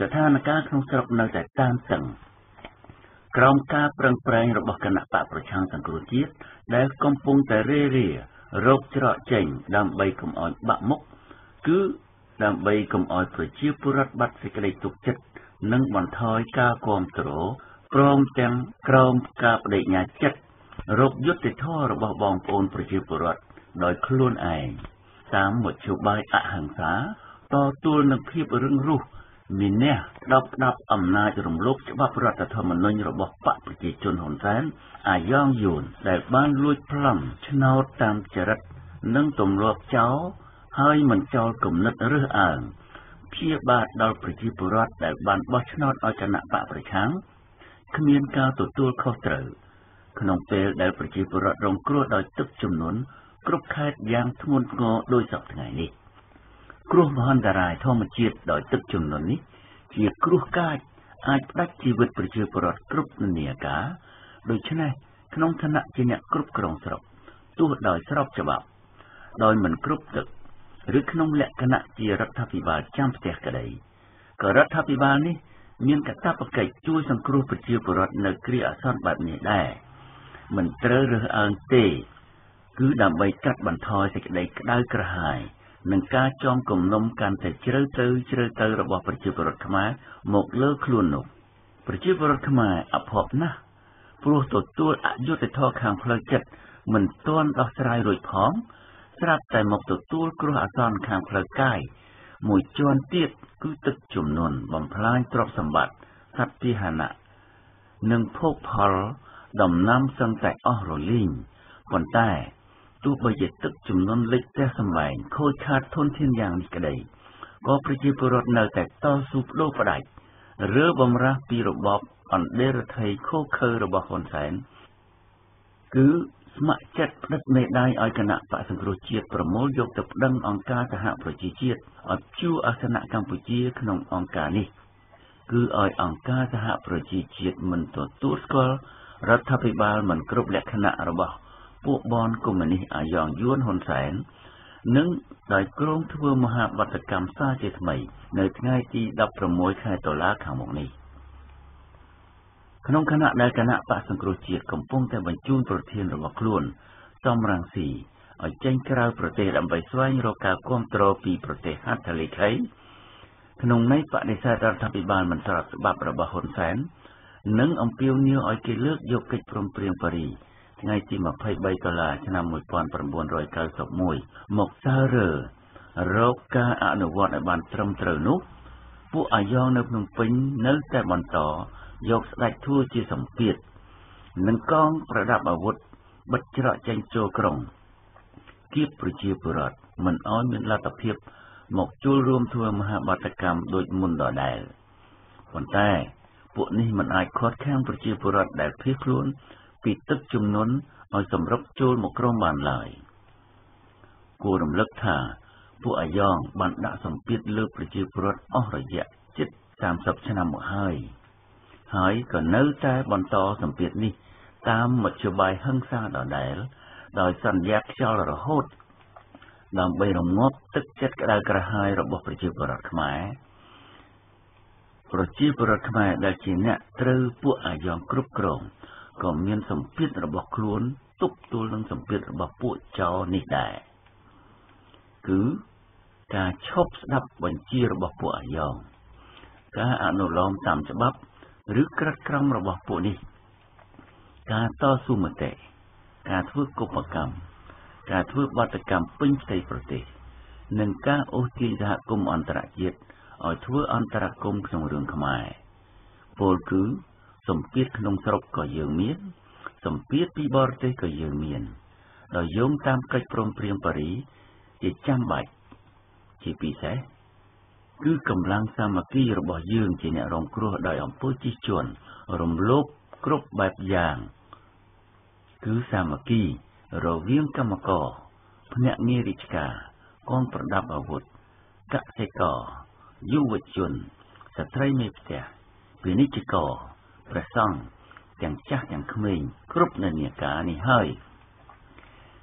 ស្ថានភាពក្នុងស្រុកនៅតែតានតឹងក្រោមការប្រឹងប្រែងរបស់គណៈបកប្រឆាំងសង្គ្រោះជាតិដែលកំពុងតែរេរារោគច្រកចេញដើម្បីកុំឲ្យបាក់មុខគឺដើម្បីកុំឲ្យប្រជាពលរដ្ឋបាត់សេចក្តីទុកចិត្តនិងបន្ថយការគាំទ្រព្រមទាំងក្រោមការបដិញ្ញាចិត្តរោគយុត្តិធម៌របស់បងប្អូនប្រជាពលរដ្ឋដោយខ្លួនឯងតាមមធ្យោបាយអហិង្សាតទល់នឹងភាពរឹងរូស មានះដប់ដាប់អំណាចរំលោភច្បាប់រដ្ឋធម្មនុញ្ញរបស់បកប្រជាជនហ៊ុនសែនអាយ៉ងយួនដែលបានលួចប្លន់ឆ្នោតតាមចរិតនិងទម្លាប់ចោលហើយមិនចោលគំនិតរើសអើងព្យាបាទដល់ប្រជាពលរដ្ឋដែលបានបោះឆ្នោតឲ្យគណៈបកប្រឆាំងគ្មានការទទួលខុសត្រូវក្នុងពេលដែលប្រជាពលរដ្ឋរងគ្រោះដោយទឹកជំនន់គ្រប់ខេត្តយ៉ាងធ្ងន់ធ្ងរដោយសពថ្ងៃនេះ។ គ្រោះមហន្តរាយធម្មជាតិដោយទឹកជំនន់នេះ ជាគ្រោះកាចអាចផ្ដាច់ជីវិតប្រជាពលរដ្ឋគ្រប់និន្នាការដូច្នេះក្នុងឋានៈជាអ្នកគ្រប់គ្រងស្រុកទោះដោយស្របច្បាប់ ដោយមិនគ្រប់ទឹកឬក្នុងលក្ខណៈជារដ្ឋាភិបាលចាំផ្ទះក្តីក៏រដ្ឋាភិបាលនេះ មានកាតព្វកិច្ចជួយសង្គ្រោះប្រជាពលរដ្ឋនៅគ្រាអាសន្នបែបនេះដែរមិនត្រូវរើសអើងទេ គឺដើម្បីកាត់បន្ថយសេចក្តីក្តៅក្រហាយ និងការចងគំនុំកាន់តែជ្រៅទៅជ្រៅទៅរបស់ប្រជាពលរដ្ឋខ្មែរមកលើខ្លួននោះប្រជាពលរដ្ឋខ្មែរអភ័ព្វណាស់ព្រោះទទួលអយុត្តិធម៌ខាងផ្លូវចិត្តមិនទាន់ដោះស្រាយរួចផង ស្រាប់តែមកទទួលគ្រោះអាសន្នខាងផ្លូវកាយមួយជាន់ទៀតគឺទឹកជំនន់បំផ្លាញទ្រព្យសម្បត្តិសត្វពាហនៈនិងភោគផលដំណាំសឹងតែអស់រលីងប៉ុន្តែ ទោះបីជាទឹកចំនួនលិចផ្ទះសម្បែងខូចខាតធនធានយ៉ាងនេះក្តីក៏ប្រជាពលរដ្ឋនៅតែតស៊ូបដូរផ្ដាច់រើបំរាស់ពីរបបអន្តររដ្ឋីខូខើរបស់ហ៊ុនសែនគឺស្ម័គ្រចិត្តផ្តិតមេដាយឲ្យគណៈបកសង្គ្រោះជាតិប្រមូលយកទៅប្តឹងអង្គការសហប្រជាជាតិឲ្យជួអាសនៈកម្ពុជាក្នុងអង្គការនេះ គឺឲ្យអង្គការសហប្រជាជាតិមិនទទួលស្គាល់រដ្ឋាភិបាលមិនគ្រប់លក្ខណៈរបស់ ពួកបនកុម្មុយនីសអាយ៉ងយួនហ៊ុនសែននិងដោយគ្រោងធ្វើមហាបដកម្មសារជាថ្មី នៅថ្ងៃទី16ខែតុលាខាងមុខនេះក្នុងខណៈដែលគណៈបកសង្គ្រោះជាតិកំពុងតែបញ្ជូនប្រធានរបស់ខ្លួនសំរងស៊ីឲ្យចេញក្រៅប្រទេសដើម្បីស្វែងរកការគ្រប់គ្រងពីប្រទេសហត្ថលេខីក្នុងន័យបដិសេធរដ្ឋាភិបាលមិនស្របច្បាប់របស់ហ៊ុនសែននិងអំពាវនាវឲ្យគេលើកយកកិច្ចព្រមព្រៀងប៉ារីស ថ្ងៃទី23ដុល្លារឆ្នាំ1991មកសើរើរកការអនុវត្តឲ្យបានត្រឹមត្រូវនោះ ពួកអាយ៉ងនៅភ្នំពេញនៅតែបន្តយកស្ដេចធួជាសម្ពាធនិងកងប្រដាប់អាវុធបិទច្រកចេញចូលក្រុងគៀបប្រជាពលរដ្ឋមិនអោយមានលទ្ធភាពមកចូលរួមធ្វើមហាបាតកម្មដូចមុនដដែលប៉ុន្តែ ពួកនេះមិនអាចខាត់ខាំងប្រជាពលរដ្ឋដែលភៀសខ្លួន ពីទឹកជំនន់ឲ្យសម្រុកចូលមកក្រុងបានឡើយគួររំលឹកថាពួកអាយ៉ងបានដាក់សម្ពាធលើប្រជាពលរដ្ឋអស់រយៈជិត30ឆ្នាំមកហើយ ហើយក៏នៅតែបន្តសម្ពាធនេះ តាមមធ្យោបាយហិង្សាដដែល ដោយសន្យាខ្យល់រហូត ដើម្បីរងាប់ទឹកចិត្តក្តៅក្រហាយរបស់ប្រជាពលរដ្ឋខ្មែរប្រជាពលរដ្ឋខ្មែរដែលជាអ្នកត្រូវពួកអាយ៉ងគ្រប់គ្រង ក៏មានសម្ពាធរបស់ខ្លួនទប់ទល់នឹងសម្ពាធរបស់ពួកចោរនេះដែរគឺការឈប់ស្ដាប់បញ្ជារបស់ពួកអាយ៉ងការអនុលោមតាមច្បាប់ឬក្រិតក្រមរបស់ពួកនេះ ការតស៊ូមតិការធ្វើកុបកម្មការធ្វើបាតកម្មពេញផ្ទៃប្រទេស និងការអូសទាញសហគមន៍អន្តរជាតិឲ្យធ្វើអន្តរកម្មក្នុងរឿងខ្មែរពលគឺ សម្ពាធក្នុងស្រុកក៏យើងមាន សម្ពាធពីបរទេសក៏យើងមានដោយយោងតាមកិច្ចព្រមព្រៀងប៉ារីជាចាំបាច់ជាពិសេសគឺកម្លាំងសាមគ្គីរបស់យើងជាអ្នករងគ្រោះដោយអំពើជិះជាន់រំលោភគ្រប់បែបយ៉ាង គឺសាមគ្គីរវាងកម្មករភ្នាក់ងាររាជការកងប្រដាប់អាវុធកសិករយុវជន ស្ត្រីមេផ្ទះពាណិជ្ជករ ព្រះសង្ឃទាំងចាស់ទាំងក្មេងគ្រប់និន្នាការនេះហើយ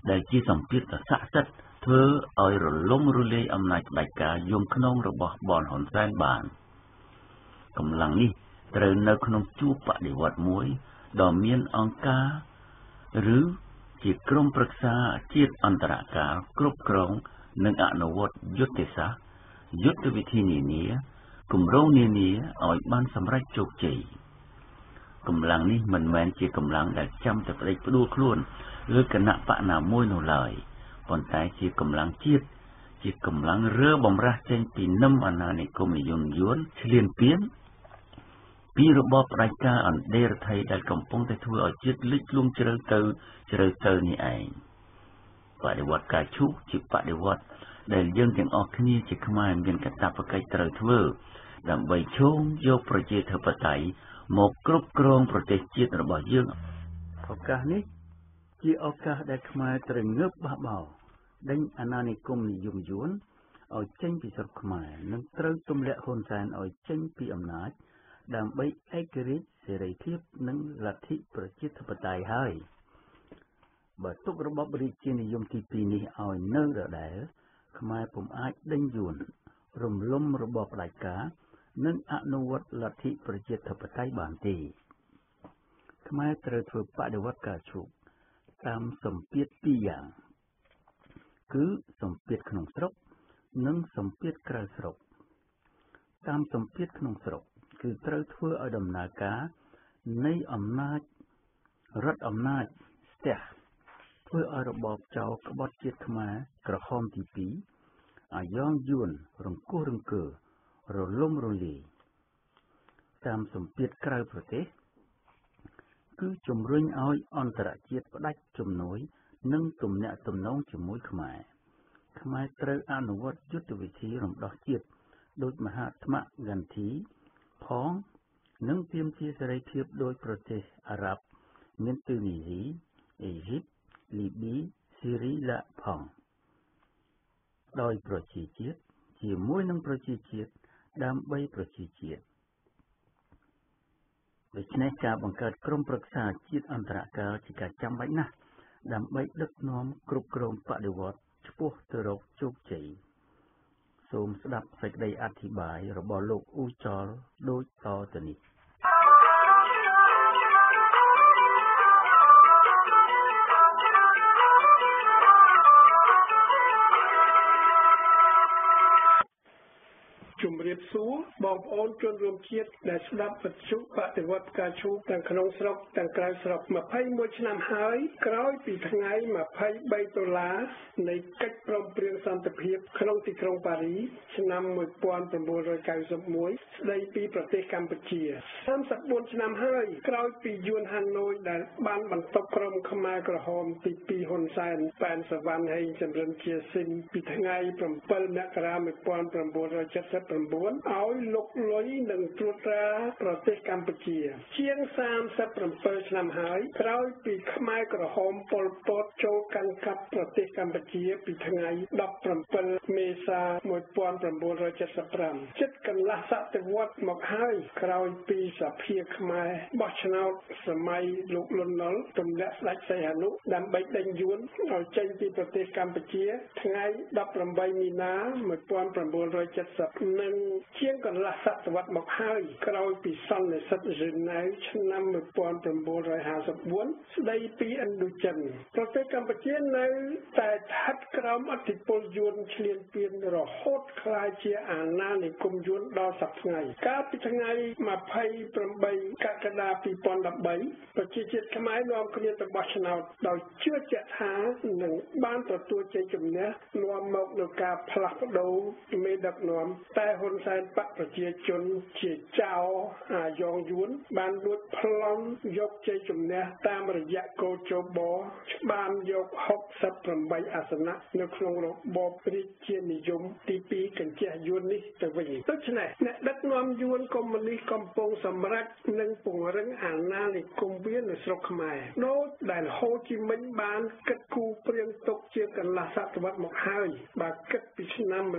ដែលជាសម្ពាធដ៏ស័ក្តិសិទ្ធិធ្វើឲ្យរលំរលាយអំណាចផ្ដាច់ការយំខ្នងរបស់បនហ៊ុនសែនបានកម្លាំងនេះត្រូវនៅក្នុងជួរបដិវត្តមួយដ៏មានអង្គការឬជាក្រុមប្រឹក្សាជាតិអន្តរកាលគ្រប់គ្រងនិងអនុវត្តយុទ្ធសាស្ត្រយុទ្ធវិធីនានាគម្រោងនានាឲ្យបានសម្រេចជោគជ័យ កម្លាំងនេះមិនមែនជាកម្លាំងដែលចាំតែផ្ដេចផ្ដួលខ្លួនឬគណៈបកណាមួយនោះឡើយប៉ុន្តែជាកម្លាំងជាតិជាកម្លាំងរើបំរាស់ចេញពីនឹមអាណានិគមនិយមយួនឈ្លានពានពីរបបផ្ដាច់ការអន្តរថៃដែលកំពុងតែធ្វើឲ្យជាតិលិចលង់ជ្រៅទៅជ្រៅទៅនេះឯងបដិវត្តការឈូកជាបដិវត្តដែលយើងទាំងអស់គ្នាជាខ្មែរមានកាតព្វកិច្ចត្រូវធ្វើដើម្បីឈោងយកប្រជាធិបតេយ្យ មកគ្រប់គ្រងប្រទេសជាតិរបស់យើងឱកាសនេះ ជាឱកាសដែលខ្មែរត្រូវងើបបះបោដេញអាណានិគមនិយមយួនឲ្យចេញពីស្រុកខ្មែរនិងត្រូវទម្លាក់ហ៊ុនសែនឲ្យចេញពីអំណាច ដើម្បីឯករាជ្យសេរីភាពនិងលទ្ធិប្រជាធិបតេយ្យហើយបើទុករបបរាជានិយមទី2នេះឲ្យនៅដដែលខ្មែរពុំអាចដេញយួនរំលំរបបផ្ដាច់ការ និងអនុវត្តលទ្ធិប្រជាធិបតេយ្យបានទេខ្មែរត្រូវធ្វើបដិវត្តការឈូកតាមសម្ពាធពីរយ៉ាងគឺសម្ពាធក្នុងស្រុក និងសម្ពាធក្រៅស្រុក តាមសម្ពាធក្នុងស្រុក គឺត្រូវធ្វើឲ្យដំណើរការនៃអំណាចរដ្ឋអំណាចស្ទះធ្វើឲ្យរបបចៅក្បត់ជាតិខ្មែរក្រហមទី2អាយ៉ងយួនរង្គោះរង្គើ រលំរលាយតាមសម្ពាធក្រៅប្រទេសគឺជំរុញឲ្យអន្តរជាតិផ្ដាច់ជំនួយ និងទំនាក់ទំនងជាមួយខ្មែរខ្មែរត្រូវអនុវត្តយុទ្ធវិធីរំដោះជាតិដោយមហាត្មៈហ្គាន់ធីផងនិងទាមទារសេរីភាពដោយប្រទេសអារ៉ាប់មានទូនីស៊ីអេស៊ីបលីប៊ីស៊ីរីឡាផងដោយប្រជាជាតិជាមួយនឹងប្រជាជាតិ ដើម្បីប្រជាជាតិដូច្នេះការបង្កើតក្រុមប្រឹក្សាជាតិអន្តរកាលជាការចាំបាច់ណាស់ដើម្បីដឹកនាំគ្រប់គ្រងបដិវត្តឆ្ពោះទៅរកជោគជ័យសូមស្ដាប់សេចក្តីអធិប្បាយរបស់លោកអ៊ូចលដូចតទៅនេះ បងប្អូនជនរួមជាតិដែលស្ដាប់វិទ្យុបដិវត្តការឈូកទាំងក្នុងស្រុកទាំងក្រៅស្រុក21ឆ្នាំហើយក្រោយពីថ្ងៃ23ដុល្លារនៃកិច្ចព្រមព្រៀងសន្តិភាពក្នុងទីក្រុងប៉ារីឆ្នាំ1991ស្ដីពីប្រទេសកម្ពុជា34ឆ្នាំហើយក្រោយពីយួនហាណូយដែលបានបន្ទប់ក្រុមខ្មែរក្រហមទី2ហ៊ុនសែនប៉ែនសវណ្ណហេងចំរិនជាស៊ីនពីថ្ងៃ7មករា1970 2019ឲ្យលុកលុយនិងត្រួតត្រាប្រទេសកម្ពុជា ជាង37ឆ្នាំហើយក្រោយពីខ្មែរក្រហមប៉ុលពតចូលកាន់កាប់ប្រទេសកម្ពុជាពីថ្ងៃ17មេសា1975ចិត្តកន្លះសតវត្សមកហើយក្រោយពីសភាខ្មែរបោះឆ្នោតសម័យលោកលន់នល់ទម្លាក់ស្ដេចសីហនុដើម្បីដេញយួនឲ្យចេញពីប្រទេសកម្ពុជា ថ្ងៃ18មីនា1970នឹងជាងកន្លះសតវត្សមកហើយក្រោយពីសន្និសិទហ្សឺណែវឆ្នាំ1954ស្ដីពីឥណ្ឌូចិនប្រទេសកម្ពុជានៅតែស្ថិតក្រោមអធិបតេយ្យយួនឈ្លានពានរហូតក្លាយជាអាណានិគមយួនដល់សប្តាហ៍ថ្ងៃកាលពីថ្ងៃ28កក្កដា2013ប្រជាជាតិខ្មែរនាំគ្នាទៅបោះឆ្នោតដោយជឿជាក់ថានឹងបានទទួលជ័យជំនះនាំមកនូវការផ្លាស់ប្ដូរមេដឹកនាំតែហ៊ុនសែនបកប្រជាជនជាចៅអាយ៉ងយួន បានលួចប្លន់យកជ័យជំនះតាមរយៈកោជបបានយក68អាសនៈនៅក្នុងរបបរាជានិយមទី2កញ្ជះយួននេះទៅវិញដូច្នេះអ្នកដឹកនាំយួនកុម្មុយនីសកំពុងសម្រេចនិងពង្រឹងអាណានិគមវានៅស្រុកខ្មែរដូចដែលហូជីមិញបានគិតគូរព្រៀងទុកជាកន្លះសតវត្សមកហើយបើគិតពីឆ្នាំ1950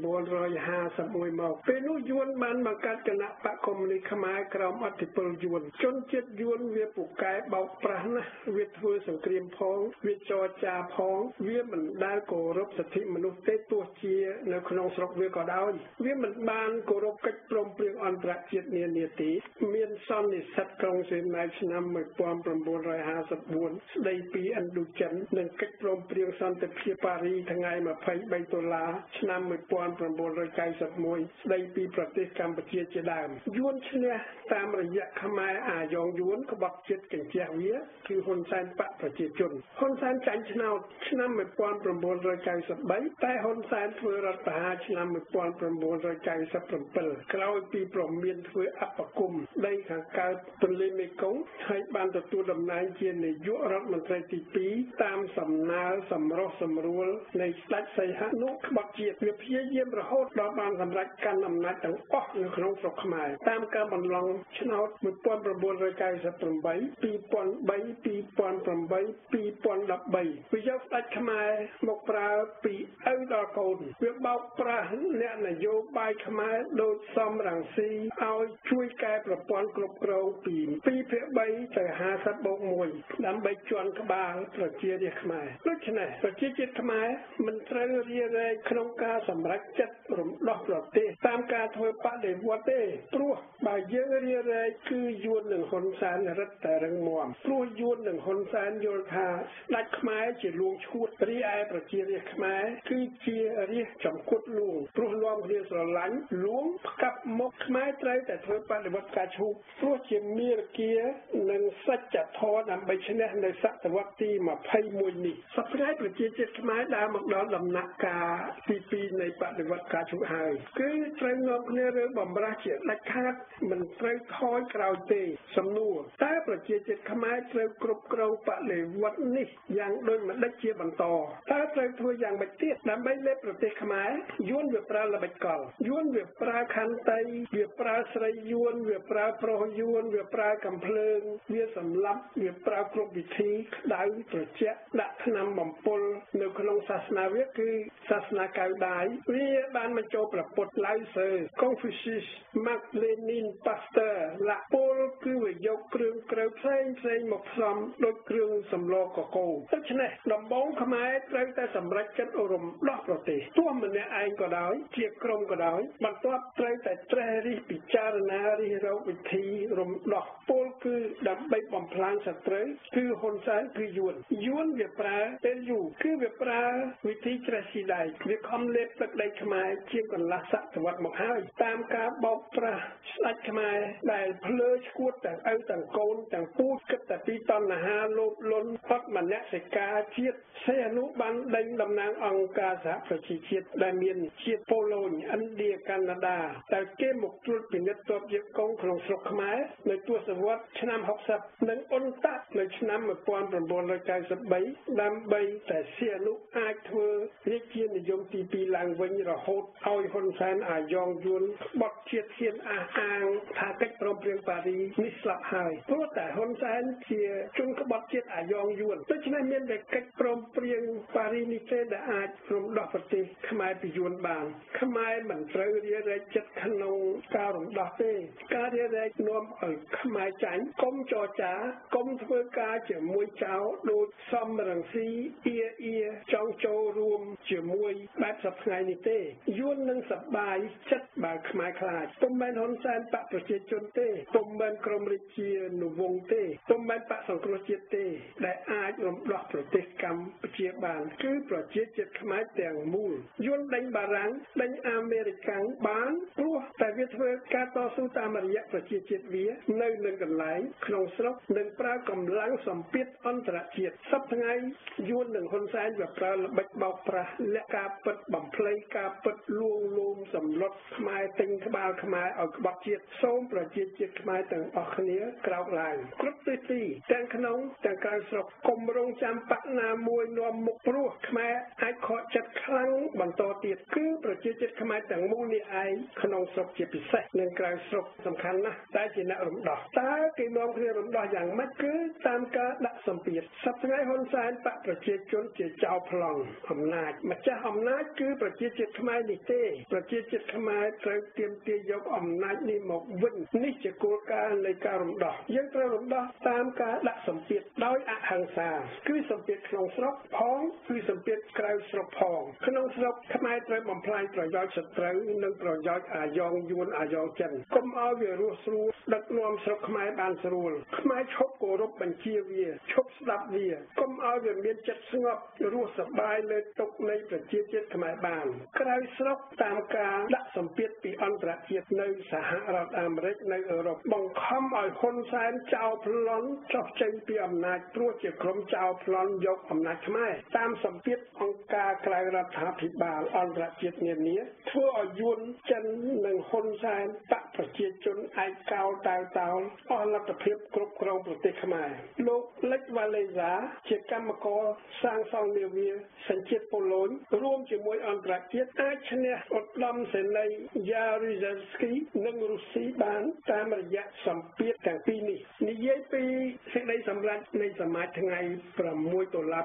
1មកពេលនោះយួនបានបង្កើតគណៈបកកុម្មុយនីខ្មែរក្រោមអធិបតេយ្យយួនជនជាតិយួនវាពូកែបោកប្រាស់ណាស់វាធ្វើសង្គ្រាមផង វាចរចាផង វាមិនដែលគោរពសិទ្ធិមនុស្សទេទោះជានៅក្នុងស្រុកវាក៏ដោយវាមិនបានគោរពកិច្ចព្រមព្រៀងអន្តរជាតិនានាទេមានសន្និសីទក្រុងសេណៃឆ្នាំ1954ស្ដីពីឥណ្ឌូចិននិងកិច្ចព្រមព្រៀងសន្តិភាពប៉ារីថ្ងៃ23ដុល្លារឆ្នាំ1991ស្ដីពីប្រទេសកម្ពុជាជាដើមយួនឈ្នះតាមរយៈខ្មែរអាយ៉ងយួនក្បត់ចិត្តកញ្ជះវាគឺហ៊ុនសែនបកប្រជាជនហ៊ុនសែនចាញ់ឆ្នោតឆ្នាំ1993តែហ៊ុនសែនធ្វើរដ្ឋប្រហារឆ្នាំ1997ក្រោយពីប្រមានធ្វើអបគមដីខាងកើតទន្លេមេគង្គហើយបានទទួលតំណែងជានាយករដ្ឋមន្ត្រីទី2តាមសំណើសម្រុះសម្រួលនៃស្ដេចសីហនុក្បត់ជាតិវាព្យាយាមរហូតដល់បានសម្រេចកាន់អំណាចទាំងអស់នៅក្នុងស្រុកខ្មែរតាមការបន្លំឆ្នោត1998 2003 2008 2013វាយកស្ដេចខ្មែរមកប្រើពីឪដល់កូនវាបោកប្រាស់អ្នកនយោបាយខ្មែរដោយសំរងស៊ីឲ្យជួយកែប្រព័ន្ធគ្រប់គ្រងពី2ភាគ3ទៅ50បូក1ដើម្បីជន់ក្បាលប្រជារាស្ត្រខ្មែរដូច្នេះប្រជាជាតិខ្មែរមិនត្រូវរារែកក្នុងការសម្រេចចិត្តរំដោះប្រទេសតាមការធ្វើបដិវត្តទេព្រោះបើយើងរារែកគឺយួននឹងហ៊ុនសែនរឹតតែរឹងមាំព្រោះយួននឹងហ៊ុនសែនយល់ថាស្ដេចខ្មែរជាលួងឈួតរីឯប្រជារាស្ត្រខ្មែរគឺជារាស្ត្រចំគត់លួងព្រោះនាំគ្នាស្រឡាញ់លួងផ្កាប់មកខ្មែរត្រូវតែធ្វើបដិវត្តការឈូកព្រោះជាមេរគានិងសច្ចធម៌ដើម្បីឈ្នះនៅសតវត្សទី21នេះសប្តាហ៍ប្រជាជាតិខ្មែរដើរមកដល់ដំណាក់កាលទី2នៃបដិវត្តការឈូកហើយគឺត្រូវនាំគ្នារើបំរាស់ជាដាច់ខាតមិនត្រូវខូចក្រោយទេ សំណួរតើប្រជាជាតិខ្មែរត្រូវគ្រប់គ្រងបដិវត្តនេះយ៉ាងដូចម្ដេចជាបន្តតើត្រូវធ្វើយ៉ាងម៉េចទៀតដើម្បីលេបប្រទេសខ្មែរយួនវាប្រើល្បិចកលយួនវាប្រើខន្តីវាប្រើស្រីយួនវាប្រើប្រុសយួនវាប្រើកំភ្លើងវាសម្លាប់វាប្រើគ្រប់វិធីក្តៅត្រជាក់ដាក់ថ្នាំបំពុលនៅក្នុងសាសនាវាគឺសាសនាកៅដាយវាបានបញ្ចូលប្រពុតឡៅសើ Confucius Marx Lenin Pasteur លាពលគឺវាយកគ្រឿងក្រៅផ្សេងផ្សេងមកផ្សំដូចគ្រឿងសម្លកកូរដូច្នេះដំបងខ្មែរត្រូវតែសម្រេចចិត្តរំដោះប្រទេសទោះម្នាក់ឯងក៏ដោយ ជាក្រុមក៏ដោយបន្ទាប់ត្រូវតែត្រេះរិះពិចារណារិះរកវិធីរំដោះពលគឺដើម្បីបំផ្លាញសត្រូវគឺហ៊ុនសែនគឺយួនយួនវាប្រើពេលយូរគឺវាប្រើវិធីច្រេះស៊ីដៃវាខំលេបទឹកដីខ្មែរជាកន្លះសតវត្សមកហើយតាមការបោកប្រាស់ស្ដេចខ្មែរដែលភ្លើឈួតទាំងឪទាំងកូនទាំងពូជគិតតែពីតណ្ហាលោភលន់ផុតមនសិការជាតិសេអនុបានដេញតំណាងអង្គការសហប្រជាជាតិដែលមានជាតិប៉ូឡូញឥណ្ឌាកាណាដាតែគេមកត្រួតពិនិត្យទ័ពជើងកងក្នុងស្រុកខ្មែរនៅទសវត្សរ៍ឆ្នាំ60និងអ៊ុនតាក់នៅឆ្នាំ1993ដើម្បីតែសៀនុអាចធ្វើរាជានិយមទី2ឡើងវិញរហូតឲ្យហ៊ុនសែនអាយ៉ងយួនបត់ជាតិហ៊ានអះអាងថាកិច្ចព្រមព្រៀងប៉ារីនេះស្លាប់ហើយព្រោះតែហ៊ុនសែនជាជនក្បត់ជាតិអាយ៉ងយួនដូច្នេះមានតែកិច្ចព្រមព្រៀងប៉ារីនេះទេដែលអាចរំដោះប្រទេសខ្មែរពីយួនបានខ្មែរមិនត្រូវរារែកចិត្តក្នុងការរំដោះទេការរារែកនាំឲ្យខ្មែរចាញ់កុំចរចាកុំធ្វើការជាមួយចៅដូចសំរងស៊ីអៀអៀចង់ចូលរួមជាមួយបែបសប្ថ្ងៃនេះទេយួននឹងសបាយចិត្តបើខ្មែរខ្លាចពុំមែនហ៊ុនសែនបកប្រជាជនទេពុំមែនក្រមរាជានុវង្សទេពុំមែនបកសង្គ្រោះជាតិទេ ដែលអាចរំដោះប្រទេសកម្ពុជាបាន គឺប្រជាជាតិខ្មែរទាំងមូលយួនដេញបារាំងដេញអាមេរិកាំងបានព្រោះតែវាធ្វើការតស៊ូតាមរយៈប្រជាជាតិវា នៅនឹងកន្លែងក្នុងស្រុកនិងប្រើកម្លាំងសម្ពាធអន្តរជាតិសប្តាហ៍យួននិងហ៊ុនសែនវាប្រើល្បិចបោកប្រាស់លក្ខការពិតបំភ្លៃការពិតលួងលោមសម្លុតខ្មែរទិញក្បាលខ្មែរឲ្យក្បត់ជាតិសូមប្រជាជាតិខ្មែរទាំងអស់គ្នាក្រោកឡើងគ្រប់ទិសទីទាំងក្នុងទាំងក្រៅស្រុកកុំរងចាំបកណាមួយនាំមុខព្រោះខ្មែរអាចខកចិត្តខ្លាំងបន្តទៀតគឺប្រជាជាតិខ្មែរទាំងមូលនេះឯងក្នុងស្រុកជាពិសេសនិងក្រៅស្រុកសំខាន់ណាស់តែជាអ្នករំដោះតើគេនាំគ្នារំដោះយ៉ាងម៉េចគឺតាមការដាក់សម្ពាធសប្តាហ៍ហ៊ុនសែនបកប្រជាជនជាចៅប្លង់អំណាចម្ចាស់អំណាចគឺប្រជាជាតិខ្មែរនេះទេប្រជាជាតិខ្មែរត្រូវទៀមទាយកអំណាចនេះមកវិញនេះជាគោលការណ៍នៃការរំដោះយើងត្រូវរំដោះតាមការដាក់សម្ពាធដោយអហិង្សាគឺសម្ពាធក្នុងស្រុកផងគឺសម្ពាធក្រៅស្រុកផងក្នុងស្រុកខ្មែរត្រូវបំផ្លាញប្រយោជន៍សត្រូវនិងប្រយោជន៍អាយ៉ងយួនអាយ៉ងចិនកុំឲ្យវារស់ស្រួលដឹកនាំស្រុកខ្មែរបានស្រួលខ្មែរឈប់គោរពបញ្ជាវាឈប់ស្ដាប់វាកុំឲ្យវាមានចិត្តស្ងប់រស់សប្បាយលើទុកនៃប្រជាជាតិខ្មែរបាន ក្រៅស្រុកតាមការដាក់សម្ពាធពីអន្តរជាតិនៅសហរដ្ឋអាមេរិកនៅអឺរ៉ុបបង្ខំឲ្យហ៊ុនសែនចោលប្លន់ចោះចេញពីអំណាចព្រោះជាក្រុមចោលប្លន់យកអំណាចខ្មែរតាមសម្ពាធអង្គការក្រៅរដ្ឋាភិបាលអន្តរជាតិនានាធ្វើឲ្យយួនចិននិងហ៊ុនសែនបកប្រជាជនឯកកោតៅតោលអស់លទ្ធភាពគ្រប់គ្រងប្រទេសខ្មែរលោកលិចវ៉ាលេហ្សាជាកម្មករសាងសង់នាវាសញ្ជាតិប៉ូឡូញរួមជាមួយអន្តរជាតិអាចឈ្នះឧត្តមសេនីយ៍យ៉ារីហ្សេលស្គីនិងរុស្ស៊ីបានតាមរយៈសម្ពាធទាំងពីរនេះនិយាយពីសេចក្តីសម្រេចនៃសមាជថ្ងៃ6ដុល្លារ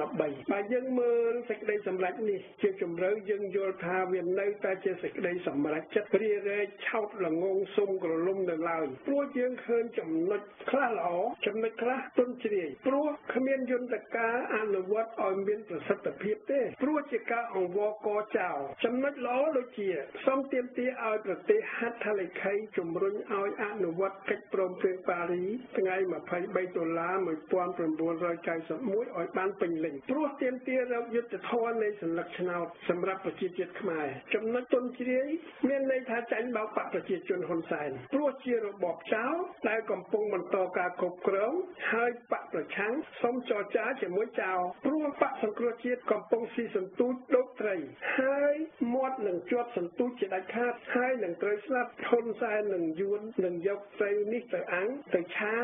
2013បើយើងមើលសេចក្តីសម្រេចនេះជាជំរឿយើងយល់ថាវានៅតែជាសេចក្តីសម្រេចចិត្តព្រារែកឆោតល្ងងសុំក្រលុំនៅឡើយព្រោះយើងឃើញចំណុចខ្លះល្អចំណុចខ្លះទុនជ្រាយព្រោះគ្មានយន្តការអនុវត្តឲ្យមានប្រសិទ្ធភាពទេព្រោះជាការអង្វរកចោលចំណុចល្អដូចជាសូមទាមទារឲ្យប្រទេសហត្ថលេខីជំរុញឲ្យអនុវត្តកិច្ចព្រមព្រៀងប៉ារីថ្ងៃ23ដុល្លារ1991ឲ្យបានពេញលេញព្រោះទាមទាររកយុទ្ធធម៌នៃសัญลักษณ์ឆ្នោតសម្រាប់ប្រជាជាតិខ្មែរចំណុចទុនជ្រាយមានន័យថាចាញ់បោកបកប្រជាជនហ៊ុនសែនព្រោះជារបបចោលដែលកំពុងបន្តការគ្រប់គ្រងហើយបកប្រឆាំងសូមចរចាជាមួយចោលព្រោះបកសង្គ្រោះជាតិកំពុងស៊ីសន្ទូចដូចត្រីហើយមាត់នឹងជាប់សន្ទូចជាដា ច់ខាតហើយនឹងត្រូវស្លាប់ហ៊ុនសែននឹងយួននឹងយកត្រីនេះទៅអាំងទៅឆា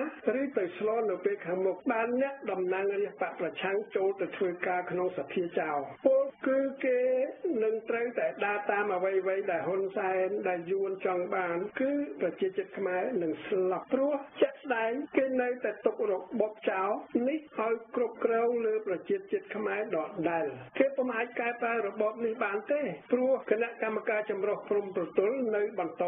ឬទៅស្លនៅពេលខាងមុខបានអ្នកតំណាងរាជបកប្រឆាំងចូលទៅធ្វើការក្នុងសភាចោលពលគឺគេនឹងត្រូវតែដើរតាមអ្វីៗដែលហ៊ុនសែនដែលយួនចង់បាន គឺប្រជាជាតិខ្មែរនឹងស្លាប់ព្រោះជាក់ស្ដែងគេនៅតែទុករបបចោលនេះឲ្យគ្រប់គ្រងលើប្រជាជាតិខ្មែរដដែលគេពុំអាចកែប្រែរបបនេះបានទេព្រោះគណៈកម្មការចម្រុះព្រំប្រទល់នៅបន្ត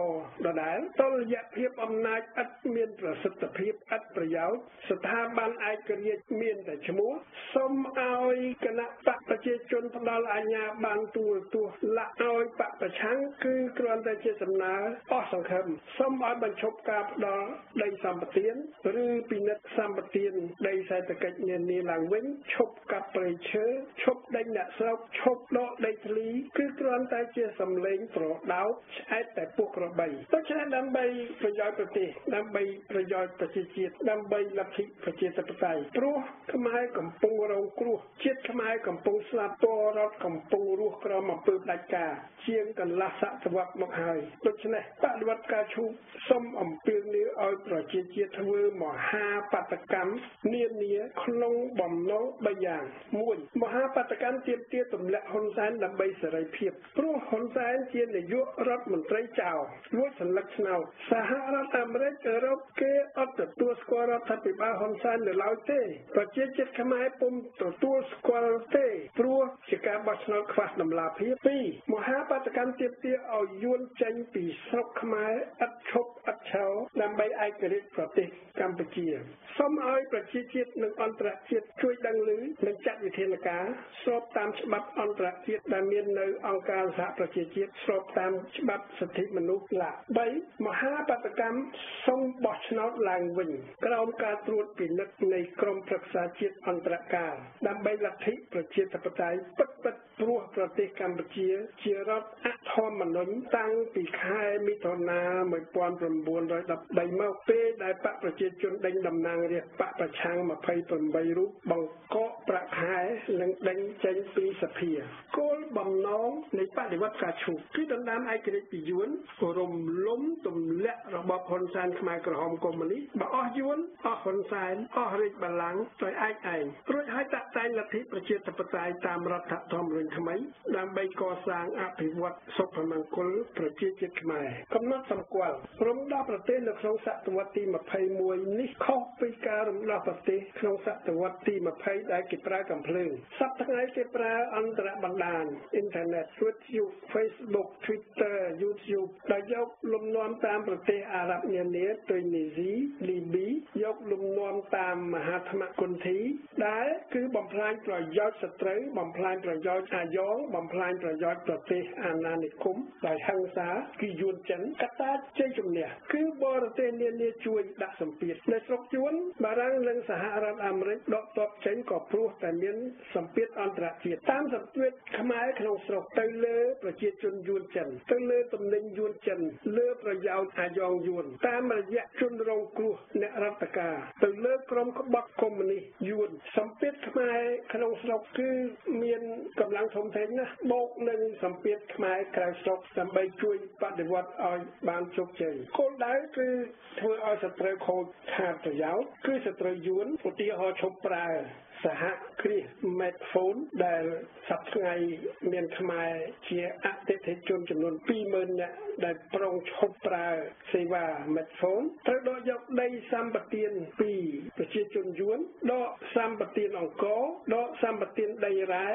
ដដែលតលយៈភាពអំណាចឥតមានប្រសិទ្ធភាពឥតប្រយោជន៍ស្ថាប័នឯករាជ្យមានតែឈ្មោះសូមឲ្យគណៈបកប្រជាជនផ្ដល់អាជ្ញាបានទួលទួលាក់ឲ្យបកប្រឆាំងគឺគ្រាន់តែជាសំណើអស់សង្ឃឹមសូមឲ្យបញ្ឈប់ការផ្ដល់ដីសម្បទានឬពិនិត្យសម្បទានដីសេដ្ឋកិច្ចនានាឡើងវិញឈប់កាប់ព្រៃឈើឈប់ដេញអ្នកស្រុកឈប់ដកដីធ្លីគឺគ្រាន់តែជាសម្លេងប្រដោតឆ្អែតតែពុកក្របីដូច្នេះដើម្បីប្រយោជន៍ប្រទេសដើម្បីប្រយោជន៍ប្រជាជាតិដើម្បីលទ្ធិប្រជាធិបតេយ្យព្រោះខ្មែរកំពុងរងគ្រោះជាតិខ្មែរកំពុងស្លាប់ពលរដ្ឋកំពុងរស់ក្រោមអំពើផ្ដាច់ការជាងកន្លះសតវត្សមកហើយដូច្នេះបដិវត្តការឈូកសូមអំពាវនាវឲ្យប្រជាជាតិធ្វើមហាបដកម្មនានាក្នុងបំណង3យ៉ាង1មហាបដកម្មទាមទារទម្លាក់ហ៊ុនសែនដើម្បីសេរីភាពព្រោះហ៊ុនសែនជានាយករដ្ឋមន្ត្រីចៅលួចសន្លឹកឆ្នោតសហរដ្ឋអាមេរិកអឺរ៉ុបគេអត់ទទួលស្គាល់រដ្ឋាភិបាលហ៊ុនសែននៅឡើយទេប្រជាជាតិខ្មែរពុំទទួលស្គាល់ទេព្រោះជាការបោះឆ្នោតខ្វះដំណាភាព2មហាបដកម្មទាមទារឲ្យយួនចេញពីស្រុកខ្មែរឥតឈប់ឥតឆោដើម្បីឯករាជ្យប្រទេសកម្ពុជាសូមឲ្យប្រជាជាតិនិងអន្តរជាតិជួយដឹងឮនិងចាត់វិធានការស្របតាមច្បាប់អន្តរជាតិដែលមាននៅអង្គការសហប្រជាជាតិស្របតាមច្បាប់សិទ្ធិមនុស្សឡា3មហាបដកម្មសូមបោះឆ្នោតឡើងវិញក្រោមការត្រួតពិនិត្យនៃក្រមប្រឹក្សាជាតិអន្តរការដើម្បីលទ្ធិប្រជាធិបតេយ្យពិតពិត ព្រោះប្រទេសកម្ពុជា ជារដ្ឋអធម្មនុញ្ញតាំងពីខែមិថុនា1913មកពេលដែលបកប្រជាជនដេញតំណាងរាស្ត្របកប្រឆាំង28រូបបង្កកប្រាក់ខែនិងដេញចេញពីសភាគោលបំណងនៃបដិវត្តការឈូកគឺដណ្ដើមឯករាជ្យពីយួនរំលំទម្លាក់របបហ៊ុនសែនខ្មែរក្រហមកុម្មុយនីសបើអស់យួនអស់ហ៊ុនសែនអស់រាជបល្ល័ង្កដោយឯកឯងរួចហើយតាក់តែងលទ្ធិប្រជាធិបតេយ្យតាមរដ្ឋធម្មនុញ្ញថ្មី ដើម្បីកសាងអភិវឌ្ឍសុភមង្គលប្រជាជាតិខ្មែរកំណត់សម្គាល់រំដោះប្រទេសនៅក្នុងសតវត្សទី21នេះខុសពីការរំដោះប្រទេសក្នុងសតវត្សទី20ដែលគេប្រើកំភ្លើងសប្តាហ៍ថ្ងៃគេប្រើអន្តរបណ្ដាញអ៊ីនធឺណិត YouTube Facebook Twitter YouTube ដែលយកលំនាំតាមប្រទេសអារ៉ាប់នានាដូចនីស៊ីលីប៊ីយកលំនាំតាមមហាថ្មគុន្ធីដែលគឺបំផ្លាញប្រយោជន៍សត្រូវបំផ្លាញប្រយោជន៍អអាយ៉ងបំផ្លាញប្រយោជន៍ប្រទេសអាណានិគមដោយហិង្សាគឺយួនចិនកត្តាជ័យជំនះគឺបរទេសនានាជួយដាក់សម្ពាធនៅស្រុកយួនបារាំងនិងសហរដ្ឋអាមេរិកដកទ័ពចេញក៏ព្រោះតែមានសម្ពាធអន្តរជាតិតាមសម្ពាធខ្មែរក្នុងស្រុកទៅលើប្រជាជនយួនចិនទៅលើទំនិញយួនចិនលើប្រយោជន៍អាយ៉ងយួនតាមរយៈជនរងគ្រោះអ្នករដ្ឋការទៅលើក្រុមក្បត់កុម្មុយនីសយួនសម្ពាធខ្មែរ ក្នុងស្រុកគឺមានកម្លាំងធំធេងណាស់បូកនឹងសម្ពាធខ្មែរក្រៅស្រុកដើម្បីជួយបដិវត្តឲ្យបានជោគជ័យគោលដៅគឺធ្វើឲ្យសត្រូវខូចខាតប្រយោជន៍គឺសត្រូវយួនឧទាហរណ៍ឈប់ប្រើ សហគ្រាស Medphone ដែលសប្តាហ៍ថ្ងៃមានខ្មែរជាអតិថិជនចំនួន20000នាក់ដែលប្រុងឈប់ប្រើសេវា Medphone ត្រូវដកយកដីសម្បទានពីប្រជាជនយួនដកសម្បទានអង្គរដកសម្បទានដីរ៉ែ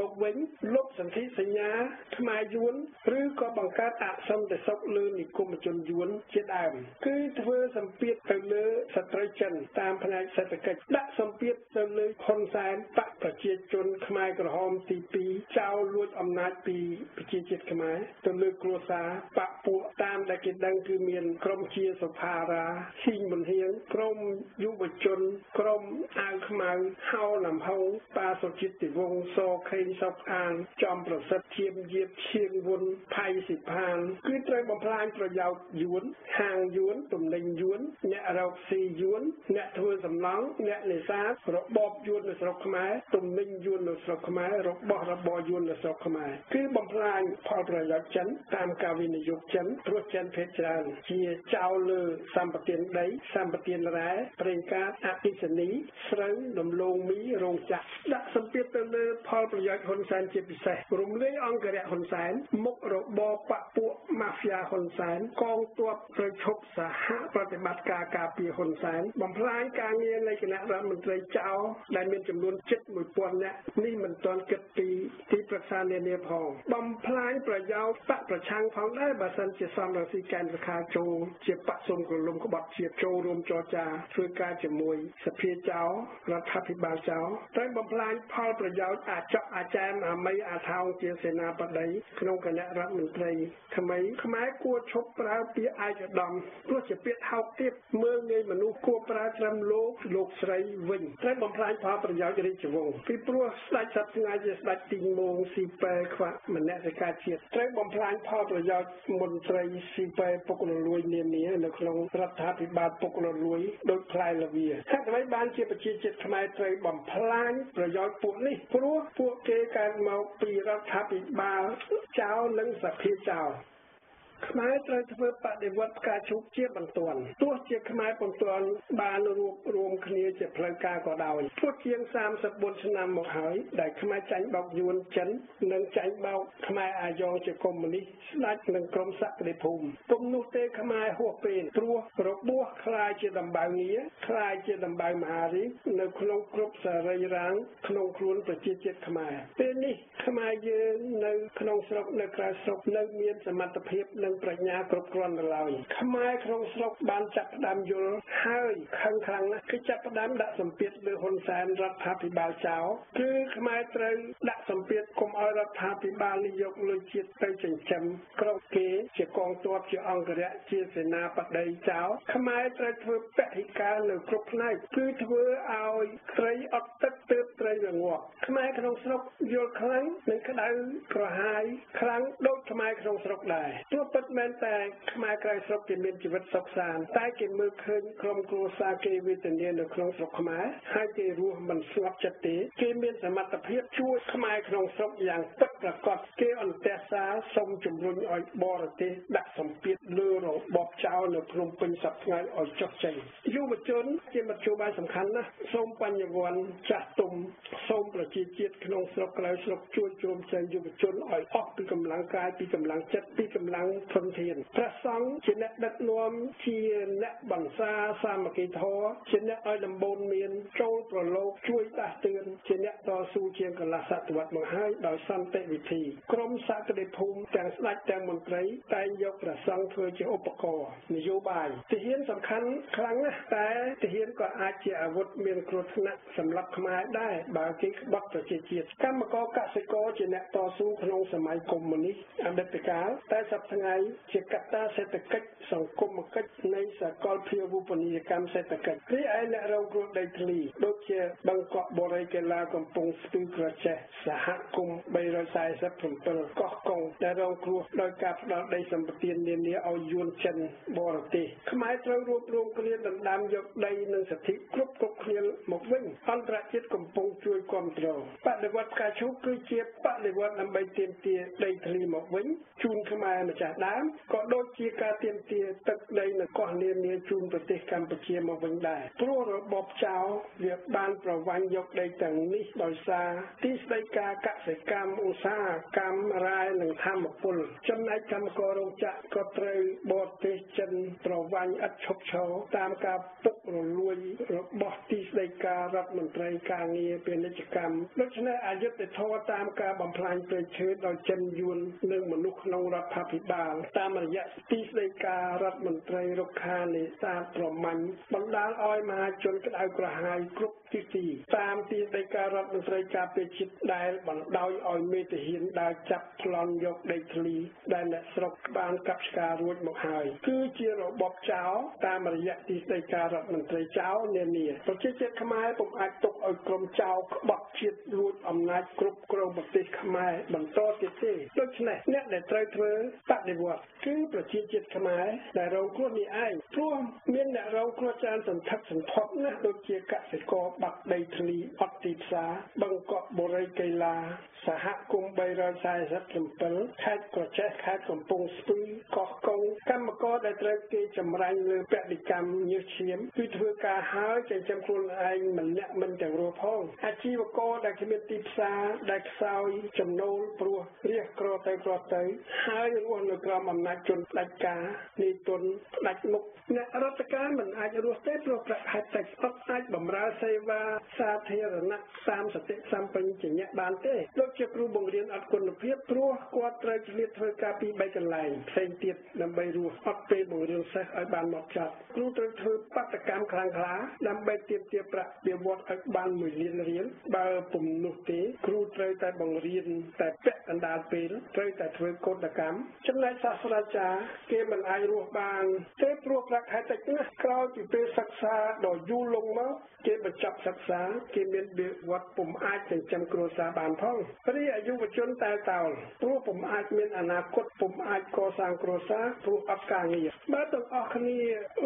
មកវិញលុបសន្ធិសញ្ញាខ្មែរយួនឬក៏បង្កើតអសន្តិសុខលើនិគមជនយួនជាដើមគឺធ្វើសម្ពាធទៅលើសត្រូវចិនតាមផ្នែកសេដ្ឋកិច្ចដាក់សម្ពាធទៅលើហ៊ុនសែនបកប្រជាជនខ្មែរក្រហមទី2ចោលលួចអំណាចពីប្រជាជាតិខ្មែរទៅលើគ្រួសារបកពួកតាមដែលគេដឹងគឺមានក្រុមជាសុផារាហ៊ីងមុនហៀងក្រុមយុវជន ក្រុមអាវខ្មៅហៅលំហងប៉ាសុចិត្តទីវងសខេងសុកអានចំប្រសិទ្ធធៀមយាបឈៀងវុនផៃសិផានគឺត្រូវបំផ្លាញប្រយោជន៍យួនហាងយួនទំនិញយួនអ្នករកស៊ីយួនអ្នកធ្វើសំណង់អ្នកនេសាទរបបយួននៅស្រុកខ្មែរទំនិញយួននៅស្រុកខ្មែររបស់របរយួននៅស្រុកខ្មែរគឺបំផ្លាញផលប្រយោជន៍ចិនតាមការវិនិយោគចិនព្រោះចិនភេទច្រើនជាចោលលើសម្បទានដីសម្បទានរ៉ែប្រេងកាតអតិសនីស្រូវដំឡូងមីរោងចក្រដាក់សម្ពាធទៅលើផលប្រយោជន៍ហ៊ុនសែនជាពិសេសរំលាយអង្គរៈហ៊ុនសែនមុខរបបបពួកម៉ាហ្វ្យាហ៊ុនសែនកងទ័ពត្រូវឈប់សហប្រតិបត្តិការការពារហ៊ុនសែនបំផ្លាញការងារនៃគណៈរដ្ឋមន្ត្រីចៅដែលមានចំនួនជិត1000នាក់នេះមិនទាន់គិតពីទីប្រឹក្សានានាផងបំផ្លាញប្រយោជន៍បកប្រឆាំងផងដែរបើសិនជាសំរងស៊ីកែនសខាចូលជាបកសុំក្រលុំក្បត់ជាតិចូលរួមចរចាធ្វើការជាមួយសភាចៅរដ្ឋាភិបាលចៅត្រូវបំផ្លាញផលប្រយោជន៍អាចកអាចារ្យអាមីអាថោងជាសេនាបតីក្នុងគណៈរដ្ឋមន្ត្រីថ្មីខ្មែរគួរឈប់ប្រើពាក្យឯកឧត្តមព្រោះជាពាក្យថោកទាបមើលងាយមនុស្សគួរប្រើត្រឹមលោកលោកស្រីវិញត្រូវបំផ្លាញផលប្រយោជន៍រាជវង្សពីព្រោះស្ដេចសត្វថ្ងៃជាស្ដេចទីងងស៊ីប៉ែខ្វាក់មនសិការជាតិត្រូវបំផ្លាញផលប្រយោជន៍មន្ត្រីស៊ីប៉ែពុករលួយនានានៅក្នុងរដ្ឋាភិបាលពុករលួយដោយផ្លែលវាហេតុអ្វីបានជាប្រជាជាតិខ្មែរត្រូវបំផ្លាញប្រយោជន៍ពួកនេះព្រោះពួកគេកើតមកពីរដ្ឋាភិបាលចៅនិងសភាចៅ ខ្មែរត្រូវធ្វើបដិវត្តផ្កាឈូកជាបន្ទាន់ទោះជាខ្មែរពុំទាន់បានរួបរวมគ្នាជាផ្លូវការក៏ដោយពុតជាង34ឆ្នាំមកហើយដែលខ្មែរចាញ់បោកយួនចិននិងចាញ់បោកខ្មែរអាយ៉ងជាកុម្មុយនីសស្ដេចនឹងក្រុមសក្តិភូមិទុំនោះទេខ្មែរហួសពេលព្រោះរបួសคล้ายជាដំបៅងារคล้ายជាដំបៅមហារីកនៅក្នុងគ្រប់សរីរាង្គក្នុងខ្លួនប្រជាជាតិខ្មែរពេលនេះខ្មែរយើងនៅក្នុងស្រុកនៅក្រៅស្រុកនៅមានសមត្ថភាព និងប្រាជ្ញាគ្រប់គ្រាន់ទៅឡើយខ្មែរក្នុងស្រុកបានចាក់ផ្ដើមយល់ហើយខឹងខ្លាំងណាស់គឺចាក់ផ្ដើមដាក់សម្ពាធលើហ៊ុនសែនរដ្ឋាភិបាលចៅគឺខ្មែរត្រូវដាក់សម្ពាធកុំឲ្យរដ្ឋាភិបាលនេះយកលុយជាតិទៅចិញ្ចឹមក្រុមគេជាកងទ័ពជាអង្គរៈជាសេនាបតីចៅខ្មែរត្រូវធ្វើពហិការនៅគ្រប់ផ្នែកគឺធ្វើឲ្យត្រីអត់ទឹកទើបត្រីវាងាប់ខ្មែរក្នុងស្រុកយល់ខ្លាំងនិងក្តៅក្រហាយខ្លាំងដូចខ្មែរក្នុងស្រុកដែរទោះពិតមែនតែខ្មែរក្រៅស្រុកគេមានជីវិតសុខសាន្តតែគេមើលឃើញក្រុមគ្រួសារគេវេទនានៅក្នុងស្រុកខ្មែរហើយគេរស់មិនស្ងប់ចិត្តទេគេមានសមត្ថភាពជួយខ្មែរក្នុងស្រុកយ៉ាងពិតប្រាកដគេអន្តរសាសូមជំរុញឲ្យបរទេសដាក់សម្ពាធលើរបបចៅនៅភ្នំពេញសប្តាហ៍ឲ្យចុះចេញយុវជនជាមធ្យោបាយសំខាន់ណាស់សូមបញ្ញវន្តចាស់ទុំសូមប្រជាជាតិក្នុងស្រុកក្រៅស្រុកជួយជ្រោមជ្រែងយុវជនឲ្យអស់ពីកម្លាំងកាយពីកម្លាំងចិត្តពីកម្លាំងធនធានព្រះសង្ឃជាអ្នកដឹកនាំជាអ្នកបន្សាសាមគ្គីធម៌ជាអ្នកឲ្យដំបូន្មានចូលប្រឡូកជួយដាស់តឿនជាអ្នកតស៊ូជាងកន្លះសតវត្សមកហើយដោយសន្តិវិធីក្រមសក្តិភូមិទាំងស្ដេចទាំងមន្ត្រីតែងយកព្រះសង្ឃធ្វើជាឧបករណ៍នយោបាយទាហានសំខាន់ខ្លាំងណាស់តែទាហានក៏អាចជាអាវុធមានគ្រោះថ្នាក់សម្រាប់ខ្មែរដែរបើគេក្បត់ប្រជាជាតិកម្មករកសិករជាអ្នកតស៊ូក្នុងសម័យកុម្មុយនីសអតីតកាលតែសប្តាហ៍ថ្ងៃជាកត្តាសេដ្ឋកិច្ចសង្គមកិច្ចនៃសកលភាវូបនីយកម្មសេដ្ឋកិច្ចរីឯអ្នករងគ្រោះដីធ្លីដូចជាបឹងកក់បូរីកេឡាកំពង់ស្ពឺក្រចេះសហគមន៍347កោះកុងដែលរងគ្រោះដោយការផ្ដាល់ដីសម្បត្តិនានាឲ្យយួនចិនបរទេសខ្មែរត្រូវរួបរวมគ្នាដណ្ដើមយកដីនិងសិទ្ធិគ្រប់គ្រប់គ្នាមកវិញអន្តរជាតិកំពុងជួយគ្រប់គ្រងបដិវត្តផ្កាឈូកគឺជាបដិវត្តដើម្បីទាមទារដីធ្លីមកវិញជូនខ្មែរម្ចាស់ដើមក៏ដូចជាការទាមទារទឹកដីនៅកោះនានាជូនប្រទេសកម្ពុជាមកវិញដែរព្រោះរបបចៅវាបានប្រវាញ់យកដីទាំងនេះដោយសារទីស្តីការកសិកម្មឧស្សាហកម្មរាយនិងធម្មពលចំណែកកម្មកររោងចក្រក៏ត្រូវបរទេសចិនប្រវាញ់ឥតឈប់ឈរតាមការពុករលួយរបស់ទីស្តីការរដ្ឋមន្ត្រីការងារពាណិជ្ជកម្មដូច្នេះអយុត្តិធម៌តាមការបំផ្លាញព្រៃឈើដោយចិនយួននិងមនុស្សក្នុងរដ្ឋាភិបាលតាមរយៈទីស្តីការរដ្ឋមន្ត្រីរុក្ខានេសាទប្រមាញ់បណ្ដាលឲ្យមហាជនក្តៅក្រហាយគ្រប់ ទីទីតាមទីដីការដ្ឋមន្ត្រីការពារជាតិដែលបណ្ដោយឲ្យមេទាហានដើរចាប់ប្លន់យកដីធ្លីដែលអ្នកស្រុកបានកាប់ឆ្ការរួចមកហើយគឺជារបបចោលតាមរយៈទីដីការដ្ឋមន្ត្រីចោលនានាប្រជាជាតិខ្មែរពុំអាចទុកឲ្យក្រុមចោលក្បត់ជាតិរួចអំណាចគ្រប់គ្រងប្រទេសខ្មែរបន្តទៀតទេដូច្នេះអ្នកដែលត្រូវធ្វើបដិវត្តគឺប្រជាជាតិខ្មែរដែលរងគ្រោះនេះឯងព្រោះមានអ្នករងគ្រោះច្រើនសន្ធឹកសន្ធាប់ណាស់ដូចជាកសិករបាត់ដីធ្លីអត់ទីផ្សារបឹងកក់បូរីកីឡាសហគមន៍347ខេត្តក្រចេះខេត្តកំពង់ស្ពឺកោះកុងកម្មករដែលត្រូវគេចម្រាញ់លើបដិកម្មញើសឈាមគឺធ្វើការហើយចិញ្ចឹមខ្លួនឯងម្នាក់មិនទាំងរស់ផងអាជីវករដែលគ្មានទីផ្សារដែលខ្សោយចំណូលព្រោះរះក្រទៅក្រទៅហើយរស់នៅក្រោមអំណាចជនផ្ដាច់ការនីទុនផ្ដាច់មុខអ្នករដ្ឋការមិនអាចរស់ទេព្រោះប្រាក់ខែតិចអត់អាចបម្រើសេវាសាធារណៈតាមសតិសម្បញ្ញៈបានទេដូចជាគ្រូបង្រៀនអត់គុណភាពព្រោះគាត់ត្រូវឆ្លៀតធ្វើការពី3កន្លែងផ្សេងទៀតដើម្បីរស់អត់ពេលបង្រៀនសិស្សឲ្យបានមកចប់គ្រូត្រូវធ្វើបដកម្មខ្លាំងក្លាដើម្បីទាមទារប្រាក់បៀវត្សឲ្យបាន1លានរៀលបើពុំនោះទេគ្រូត្រូវតែបង្រៀនតែពាក់កណ្ដាលពេលត្រូវតែធ្វើកោតកម្មចំណែកសាស្ត្រាចារ្យគេមិនអាចរស់បានទេព្រោះប្រាក់ខែតិចណាស់ក្រោយពីពេលសិក្សាដ៏យូរលង់មកគេបញ្ចប់សិក្សាគេមានបៀវត្សពុំអាចចិញ្ចឹមគ្រួសារបានផងរីឯយុវជនតែតោលព្រោះពុំអាចមានអនាគតពុំអាចកសាងគ្រួសារព្រោះអត់ការងារបើទាំងអស់គ្នា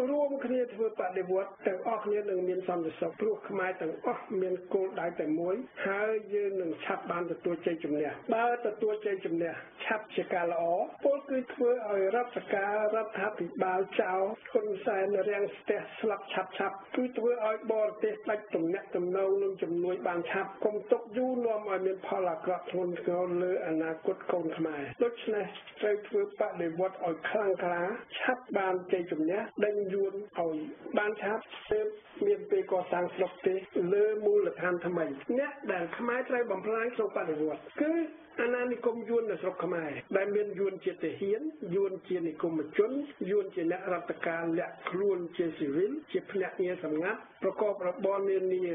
រួមគ្នាធ្វើបដិវត្តទាំងអស់គ្នានឹងមានសន្តិសុខព្រោះខ្មែរទាំងអស់មានគោលដៅតែមួយហើយយើងនឹងឆាប់បានទទួលជ័យជំនះបើទទួលជ័យជំនះឆាប់ជាការល្អពលគឺធ្វើឲ្យរដ្ឋការរដ្ឋាភិបាលចោលហ៊ុនសែនរាំងស្ទះស្លាប់ឆាប់ឆាប់គឺធ្វើឲ្យបរទេសដាច់ទំនាក់ទំនងនឹងជំនួយបានឆាប់កុំទុកយូរនាំឲ្យមានផលអាក្រក់ធ្ងន់ធ្ងរលើអនាគតកូនខ្មែរដូច្នេះត្រូវធ្វើបដិវត្តឲ្យខ្លាំងក្លាឆាប់បានជ័យជំនះដេញយួនឲ្យបានឆាប់ទើបមានពេលកសាងស្រុកទេលើមូលដ្ឋានថ្មីអ្នកដែលខ្មែរត្រូវបំផ្លាញក្នុងបដិវត្តគឺអាណានិគមយួននៅស្រុកខ្មែរដែលមានយួនជាទាហានយួនជានិគមជនយួនជាអ្នករដ្ឋការលាក់ខ្លួនជាស៊ីវិលជាភ្នាក់ងារសម្ងាត់ ប្រកបរបរនានា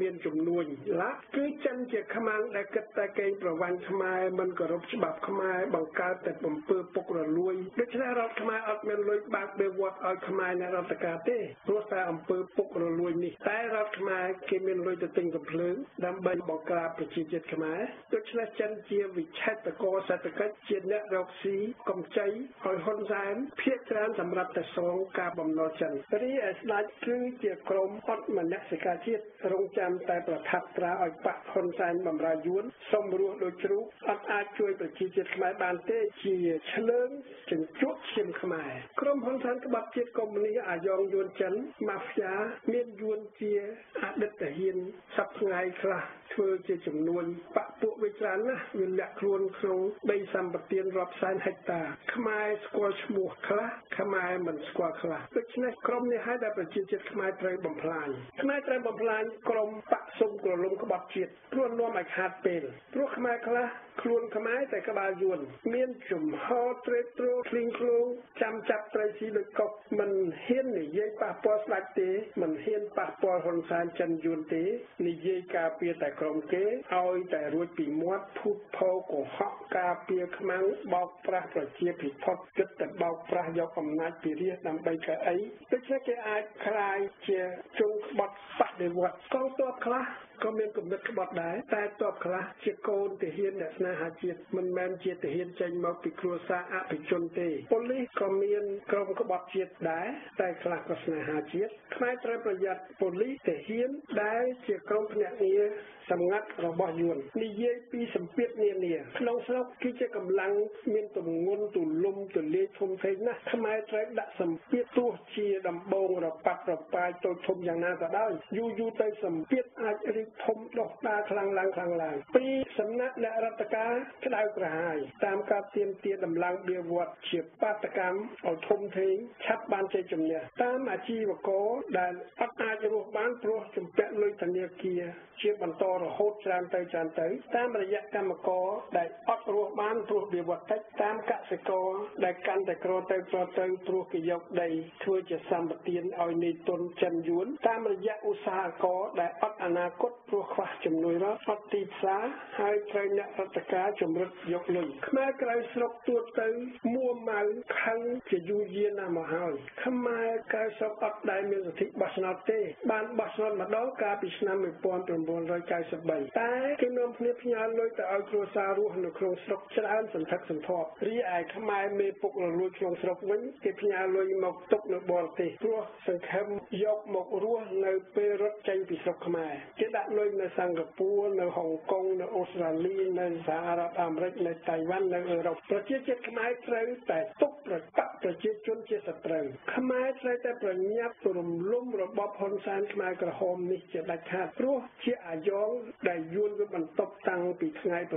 មានចំនួនឡាគឺចិនជាខ្មាំងដែលគិតតែកេងប្រវ័ញ្ចខ្មែរមិនគោរពច្បាប់ខ្មែរបង្កើតតែបំពើពុករលួយដូច្នេះរដ្ឋខ្មែរអត់មានលុយបើកបេវត្តឲ្យខ្មែរនៅរដ្ឋការទេព្រោះតែអំពើពុករលួយនេះតែរដ្ឋខ្មែរគេមានលុយទៅទិញកំភ្លើងដើម្បីបង្ក្រាបប្រជាជាតិខ្មែរដូច្នេះចិនជាវិឆេតកោសេដ្ឋកិច្ចជាអ្នករកស៊ីកម្ចីឲ្យហ៊ុនសែនភាកច្រើនសម្រាប់តែសងការបំណុលចិនរីឯស្ដេចគឺជាក្រុមអត់មនសិការជាតិរងចាំតែប្រថាប់ត្រាឲ្យបាក់ហ៊ុនសែនបំរើយួនសំរស់ដូចជ្រូកអត់អាចជួយប្រជាជាតិខ្មែរបានទេជាឆ្លើងជញ្ជក់ឈាមខ្មែរក្រុមហ៊ុនសែនក្បត់ជាតិកុម្មុយនីអាយ៉ងយួនចិនម៉ាហ្វ្យាមានយួនជាអតីតហ៊ានសប្ថ្ងៃខ្លះធ្វើជាចំនួនបពពួកវាច្រើនណាស់វាលាក់ខ្លួនក្នុងដីសម្បត្តិរាប់សែនហិកតា ខ្មែរស្គាល់ឈ្មោះខ្លះខ្មែរមិនស្គាល់ខ្លះដូច្នេះក្រុមនេះហើយដែលប្រជាជាតិខ្មែរត្រូវបំផ្លាខ្មែរត្រូវបំផ្លាញក្រុមបកសុំក្រលំក្បត់ជាតិព្រោះនាំឲ្យខាតពេលព្រោះខ្មែរខ្លះខ្លួនខ្មែរតែក្បាលយួនមានជំហរត្រេកត្រោឃ្លីងឃ្លោងចាំចាប់ត្រីស៊ីដូចកុកមិនហ៊ាននិយាយប៉ះពាល់ស្ដេចទេមិនហ៊ានប៉ះពាល់ហ៊ុនសែនចិនយួនទេនិយាយការពារតែក្រុមគេឲ្យតែរួចពីមាត់ភូតផោកុហកការពារខ្មាំងបោកប្រាស់ប្រជាភិផុតគិតតែបោកប្រាស់យកអំណាចពីរាជដើម្បីកៅអីដូច្នេះគេអាចคลายជាជុងក្ បត់បដិវត្តកងទ័ពខ្លះក៏មានគំនិតក្បត់ដែរតែតបខ្លះជាកូនទាហានអ្នកស្នេហាជាតិមិនមែនជាទាហានចេញមកពីគ្រួសារអភិជនទេប៉ូលីសក៏មានក្រុមក្បត់ជាតិដែរតែខ្លះក៏ស្នេហាជាតិខ្មែរត្រូវប្រយ័ត្នប៉ូលីសទាហានដែលជាក្រុមភ្នាក់ងារសម្ងាត់របស់យួននិយាយពីសម្ពាធនានាក្នុងស្រុកគឺជាកម្លាំងមានទម្ងន់ទូលំទូលាយធំធេងណាស់ខ្មែរត្រូវដាក់សម្ពាធទោះជាដំបងរប៉ាត់រប៉ាយតូចធំយ៉ាងណាក៏ដោយយូរយូរទៅសម្ពាធអាចរីកធំដុះដាលខ្លាំងឡើងខ្លាំងឡើងពីសំណាក់អ្នករដ្ឋការក្តៅក្រហាយតាមការទៀមទាដំឡើងបៀវត្តជាបាតកម្មឲ្យធំធេងឆាប់បានជ័យជំនះតាមអាជីវករដែលអត់អាចរស់បានព្រោះជំពាក់លុយធនាគារជាបន្តរហូតច្រើនទៅច្រើនទៅ តាមរយៈកម្មករដែលអត់រស់បានព្រោះវាវត្តតិចតាមកសិករដែលកាន់តែក្រទៅក្រទៅព្រោះគេយកដីធ្វើជាសម្បទានឲ្យនៃទុនចិនយួនតាមរយៈឧស្សាហករដែលអត់អនាគតព្រោះខ្វះជំនួយរដ្ឋអត់ទីផ្សារហើយត្រូវអ្នករដ្ឋការជំរិតយកលុយខ្មែរក្រៅស្រុកទួតទៅមួម៉ៅខឹងជាយូរយារណាស់មកហើយខ្មែរក្រៅស្រុកអត់ដែលមានសិទ្ធិបោះឆ្នោតទេ បានបោះឆ្នោតម្ដងកាលពីឆ្នាំ1993តែគេនាំគ្នាផ្ញើលុយទៅឲ្យគ្រួសាររស់នៅក្នុងស្រុកច្រើនសន្ធឹកសន្ធាប់រីឯខ្មែរមេពុករលួយក្នុងស្រុកវិញគេផ្ញើលុយមកទុកនៅបរទេសព្រោះសង្ឃឹមយកមករស់នៅពេលរត់ចេញពីស្រុកខ្មែរគេដាក់លុយនៅសិង្ហបុរីនៅហុងកុងនៅអូស្ត្រាលីនៅសហរដ្ឋអាមេរិកនៅតៃវ៉ាន់នៅអឺរ៉ុបប្រជាជាតិខ្មែរត្រូវតែទុកប្រកាសប្រជាជនជាសត្រូវខ្មែរត្រូវតែប្រញាប់រំលំរបបហ៊ុនសែនខ្មែរក្រហមនេះជាដាច់ខាតព្រោះជាអាយ៉ងដែលយួនវាបន្ទប់តាំងពីថ្ងៃ7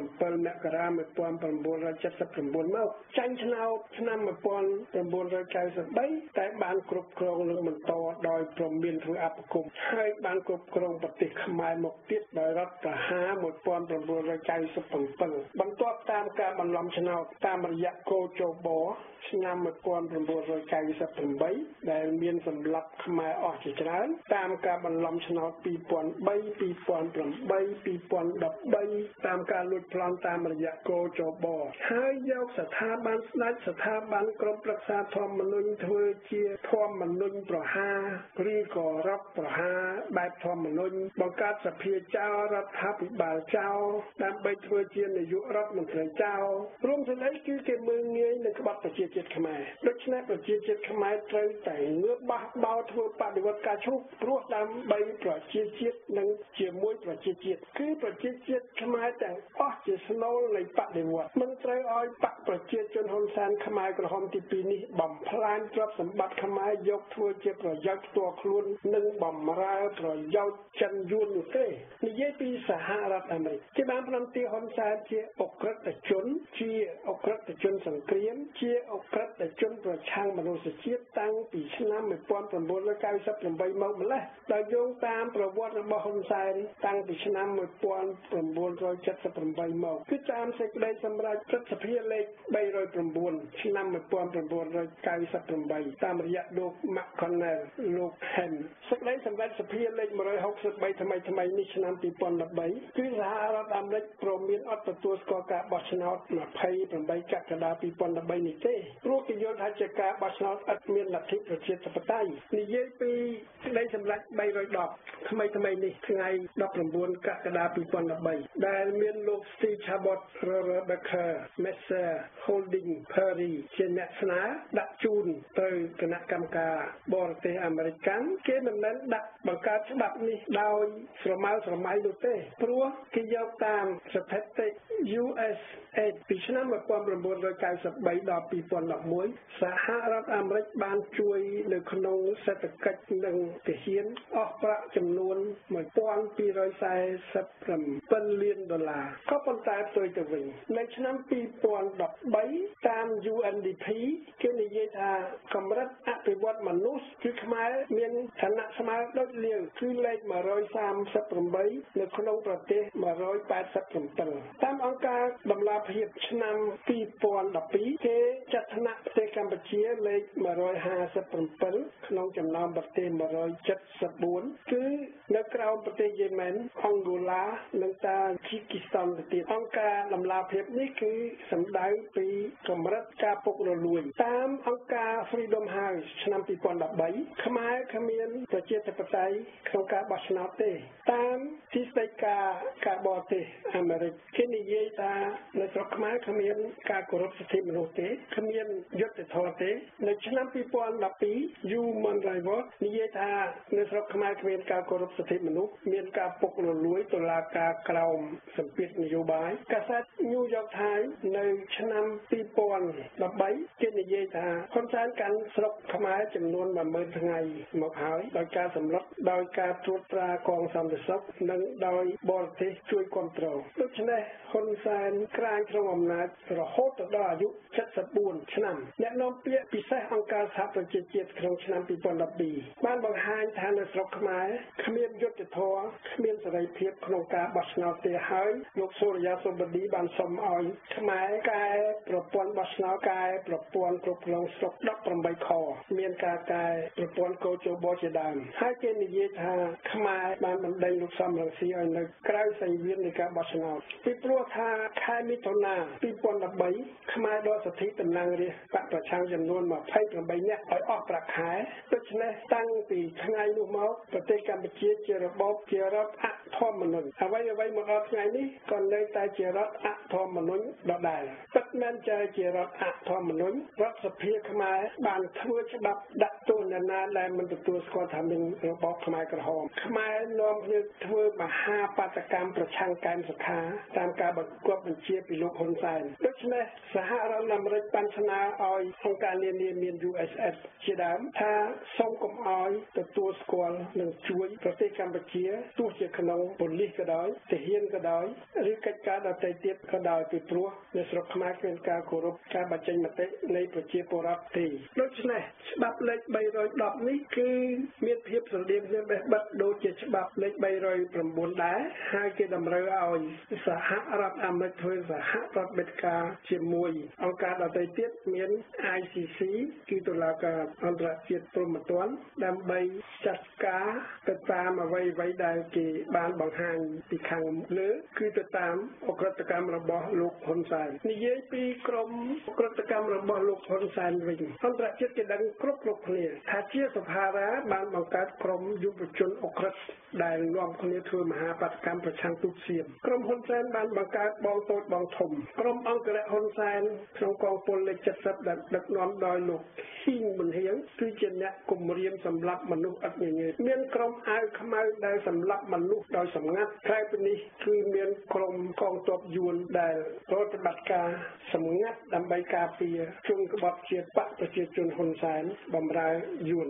មករា1979មកចាញ់ឆ្នោតឆ្នាំ1993តែបានគ្រប់គ្រងនិងបន្តដោយប្រមានធ្វើអបគុំហើយបានគ្រប់គ្រងប្រទេសខ្មែរមកទៀតដោយរដ្ឋប្រហារ1997បន្ទាប់តាមការបន្លំឆ្នោតតាមរយៈកោជបឆ្នាំ1998ដែលមានសម្លាប់ខ្មែរអស់ជាច្រើន តាមការបន្លំឆ្នោត2003 2008 2013តាមការលួចប្លន់តាមរយៈកោចបហើយយកស្ថាប័នស្ដេចស្ថាប័នក្រមប្រឹក្សាធម្មនុញ្ញធ្វើជាធម្មនុញ្ញប្រហារឬក៏រដ្ឋប្រហារបែបធម្មនុញ្ញបង្កើតសភាចៅរដ្ឋាភិបាលចៅដើម្បីធ្វើជានាយករដ្ឋមន្ត្រីចៅរួមសេចក្តីគឺគេមើលងាយនឹងក្បត់ប្រជាជាតិខ្មែរដូច្នេះប្រជាជាតិខ្មែរត្រូវតែងើបបះបោធ្វើបដិវត្តការឈូសព្រោះដើម្បីប្រជាជាតិនិងជាមួយប្រជាជាតិគឺប្រជាជាតិខ្មែរទាំងអស់ជាស្នូលនៃបដិវត្តមិនត្រូវឲ្យបកប្រជាជនហ៊ុនសែនខ្មែរក្រហមទី2នេះបំផ្លាញទ្រព្យសម្បត្តិខ្មែរយកធ្វើជាប្រយោជន៍ផ្ទាល់ខ្លួននិងបំរើប្រយោជន៍ចិនយួននោះទេនិយាយពីសហរដ្ឋអាមេរិកគេបានប្រំទាហ៊ុនសែនជាអក្រិតជនជាអក្រិតជនសង្គ្រាមជាអក្រិតជនប្រឆាំងមនុស្សជាតិតាំងពីឆ្នាំ1998មកម្លេះដោយយោងតាមប្រវត្តិរបស់ហ៊ុនសែនតាំងពីឆ្នាំ1978មកគឺតាមសេចក្តីសម្រេចព្រឹទ្ធសភាលេខ309ឆ្នាំ1998តាមរយៈលោក McConnell លោក Hen សេចក្តីសម្រេចសភាលេខ163ថ្មីថ្មីនេះឆ្នាំ2013គឺសហរដ្ឋអាមេរិកព្រមមានអត់ទទួលស្គាល់ការបោះឆ្នោត28កក្កដា2013នេះទេព្រោះគេយល់ថាជាការបោះឆ្នោតឥតមានលទ្ធិប្រជាធិបតេយ្យនិយាយពីសេចក្តីសម្រេច310ថ្មីថ្មីនេះថ្ងៃ19កក្កដា2013ដែលមានលោក Steve Chabot Rebecca Messer Holding Perry ជាអ្នកស្នើដាក់ជូនទៅគណៈកម្មការបរទេសអាមេរិកគេមិនមែនដាក់បង្កើតច្បាប់នេះដោយស្រម៉ៅស្រមៃនោះទេព្រោះគេយកតាមស្ថិតិ US ពីឆ្នាំ1993ដល់2011សហរដ្ឋអាមេរិកបានជួយនៅក្នុងសេដ្ឋកិច្ចនិងទាហានអស់ប្រាក់ចំនួន1247លានដុល្លារក៏ប៉ុន្តែផ្ទុយទៅវិញនៅឆ្នាំ2013តាម UNDP គេនិយាយថាកម្រិតអភិវឌ្ឍមនុស្សគឺខ្មែរមានឋានៈស្មើដូចលាវគឺលេខ138នៅក្នុងប្រទេស187តាមអង្គការដំឡាភិបឆ្នាំ2012គេចាត់ថ្នាក់ប្រទេសកម្ពុជាលេខ157ក្នុងចំណោមប្រទេស174គឺនៅក្រោមប្រទេសយេម៉ែនអង់ហ្គូឡានិងតាជីគីស្តានទៅទៀតអង្គការដំឡាភិបនេះគឺសម្ដៅពីកម្រិតការពុករលួយតាមអង្គការ Freedom House ឆ្នាំ2013ខ្មែរគ្មានប្រជាធិបតេយ្យក្នុងការបោះឆ្នោតទេតាមទីស្តីការការបរទេសអាមេរិកគេនិយាយថានៅស្រុកខ្មែរគ្មានការគោរពសិទ្ធិមនុស្សទេគ្មានយុត្តិធម៌ទេ នៅឆ្នាំ2012 Human Rights Watch និយាយថានៅស្រុកខ្មែរគ្មានការគោរពសិទ្ធិមនុស្សមានការពុករលួយតុលាការក្រោមសម្ពាធនយោបាយកាសែត New York Times នៅឆ្នាំ2013គេនិយាយថាហ៊ុនសែនកាន់ស្រុកខ្មែរចំនួន10000ថ្ងៃមកហើយដោយការសម្លុតដោយការត្រួតត្រាកងសន្តិសុខនិងដោយបរទេសជួយគ្រប់គ្រងដូច្នេះហ៊ុនសែនក្រាញក្នុងអំណាចរហូតទៅដល់អាយុ74ឆ្នាំអ្នកនាំពាក្យពិសេសអង្គការសហប្រជាជាតិក្នុងឆ្នាំ2012បានបង្ហាញថានៅស្រុកខ្មែរគ្មានយុត្តិធម៌គ្មានសេរីភាពក្នុងការបោះឆ្នោតទេហើយលោកសូរិយាសុបឌីបានសុំឲ្យខ្មែរកែប្រព័ន្ធបោះឆ្នោតកែប្រព័ន្ធគ្រប់គ្រងស្រុក18ខមានការកែប្រព័ន្ធកោជបជាដើមហើយគេនិយាយថាខ្មែរបានបណ្ដេញលោកសំរងស៊ីឲ្យនៅក្រៅសង្វៀននៃការបោះឆ្នោតពីព្រោះថាខែមិថុនា2013ខ្មែរដកសិទ្ធិតំណាងរាស្ត្របកប្រឆាំងចំនួន28នាក់ឲ្យអស់ប្រាក់ខែដូច្នេះតាំងពីថ្ងៃនោះមកប្រទេសកម្ពុជាជារបបជារដ្ឋអធម្មនុញ្ញអ្វីអ្វីមកដល់ថ្ងៃនេះក៏នៅតែជារដ្ឋអធម្មនុញ្ញដដែលពិតមែនជាជារដ្ឋអធម្មនុញ្ញរដ្ឋសភាខ្មែរបានធ្វើច្បាប់ដាក់ទោសអ្នកណាដែលមិនទទួលស្គាល់ថាមានរបបខ្មែរក្រហមខ្មែរនាំគ្នាធ្វើមហាបាតកម្មប្រឆាំងកែមសុខាតាមការបង្គាប់បញ្ជាពីលោកហ៊ុនសែនដូច្នេះសហរដ្ឋអាមេរិកបានស្នើឲ្យអង្គការនានាមាន USS ជាដើមថាសូមកុំឲ្យទទួលស្គាល់និងជួយប្រទេសកម្ពុជាទោះជាក្នុងប៉ូលីសក៏ដោយទាហានក៏ដោយឬកិច្ចការដទៃទៀតក៏ដោយពីព្រោះនៅស្រុកខ្មែរគ្មានការគោរពការបញ្ចេញមតិនៃប្រជាពលរដ្ឋទេដូច្នេះច្បាប់លេខ310នេះគឺមានភាពស្រដៀងគ្នាបេះបិទដូចជាច្បាប់លេខ309ដែរហើយគេតម្រូវឲ្យសហរដ្ឋអាមេរិកធ្វើសហប្រតិបត្តិការជាមួយអង្គការដទៃទៀតមាន ICC គឺតុលាការអន្តរជាតិព្រហ្មទណ្ឌដើម្បីចាត់ការទៅតាមអ្វីអ្វីដែលគេបានបង្ហាញពីខាងលើគឺទៅតាមអក្រិតកម្មរបស់លោកហ៊ុនសែននិយាយពីក្រមអក្រិតកម្មរបស់លោកហ៊ុនសែនវិញអន្តរជាតិគេដឹងគ្រប់គ្រប់គ្នាថាជាសភារាបានបង្កើតក្រមយុវជនអក្រិតដែលនាំគ្នាធ្វើមហាបាតកម្មប្រឆាំងទូតសៀមក្រមហ៊ុនសែនបានបង្កើតបងតូចបងធំក្រមអង្គរៈហ៊ុនសែនក្នុងកងពលលេខ70ដែលដឹកនាំដោយលោកហ៊ីងប៊ុនហៀងគឺជាអ្នកគម្រាមសម្លាប់មនុស្សឥតញញើតមានក្រុមអាវខ្មៅដែលសម្លាប់មនុស្សដោយសម្ងាត់ក្រៅពីនេះគឺមានក្រុមកងទ័ពយួនដែលប្រតិបត្តិការសម្ងាត់ដើម្បីការពារជនក្បត់ជាតិបកប្រជាជនហ៊ុនសែនបំរើយួន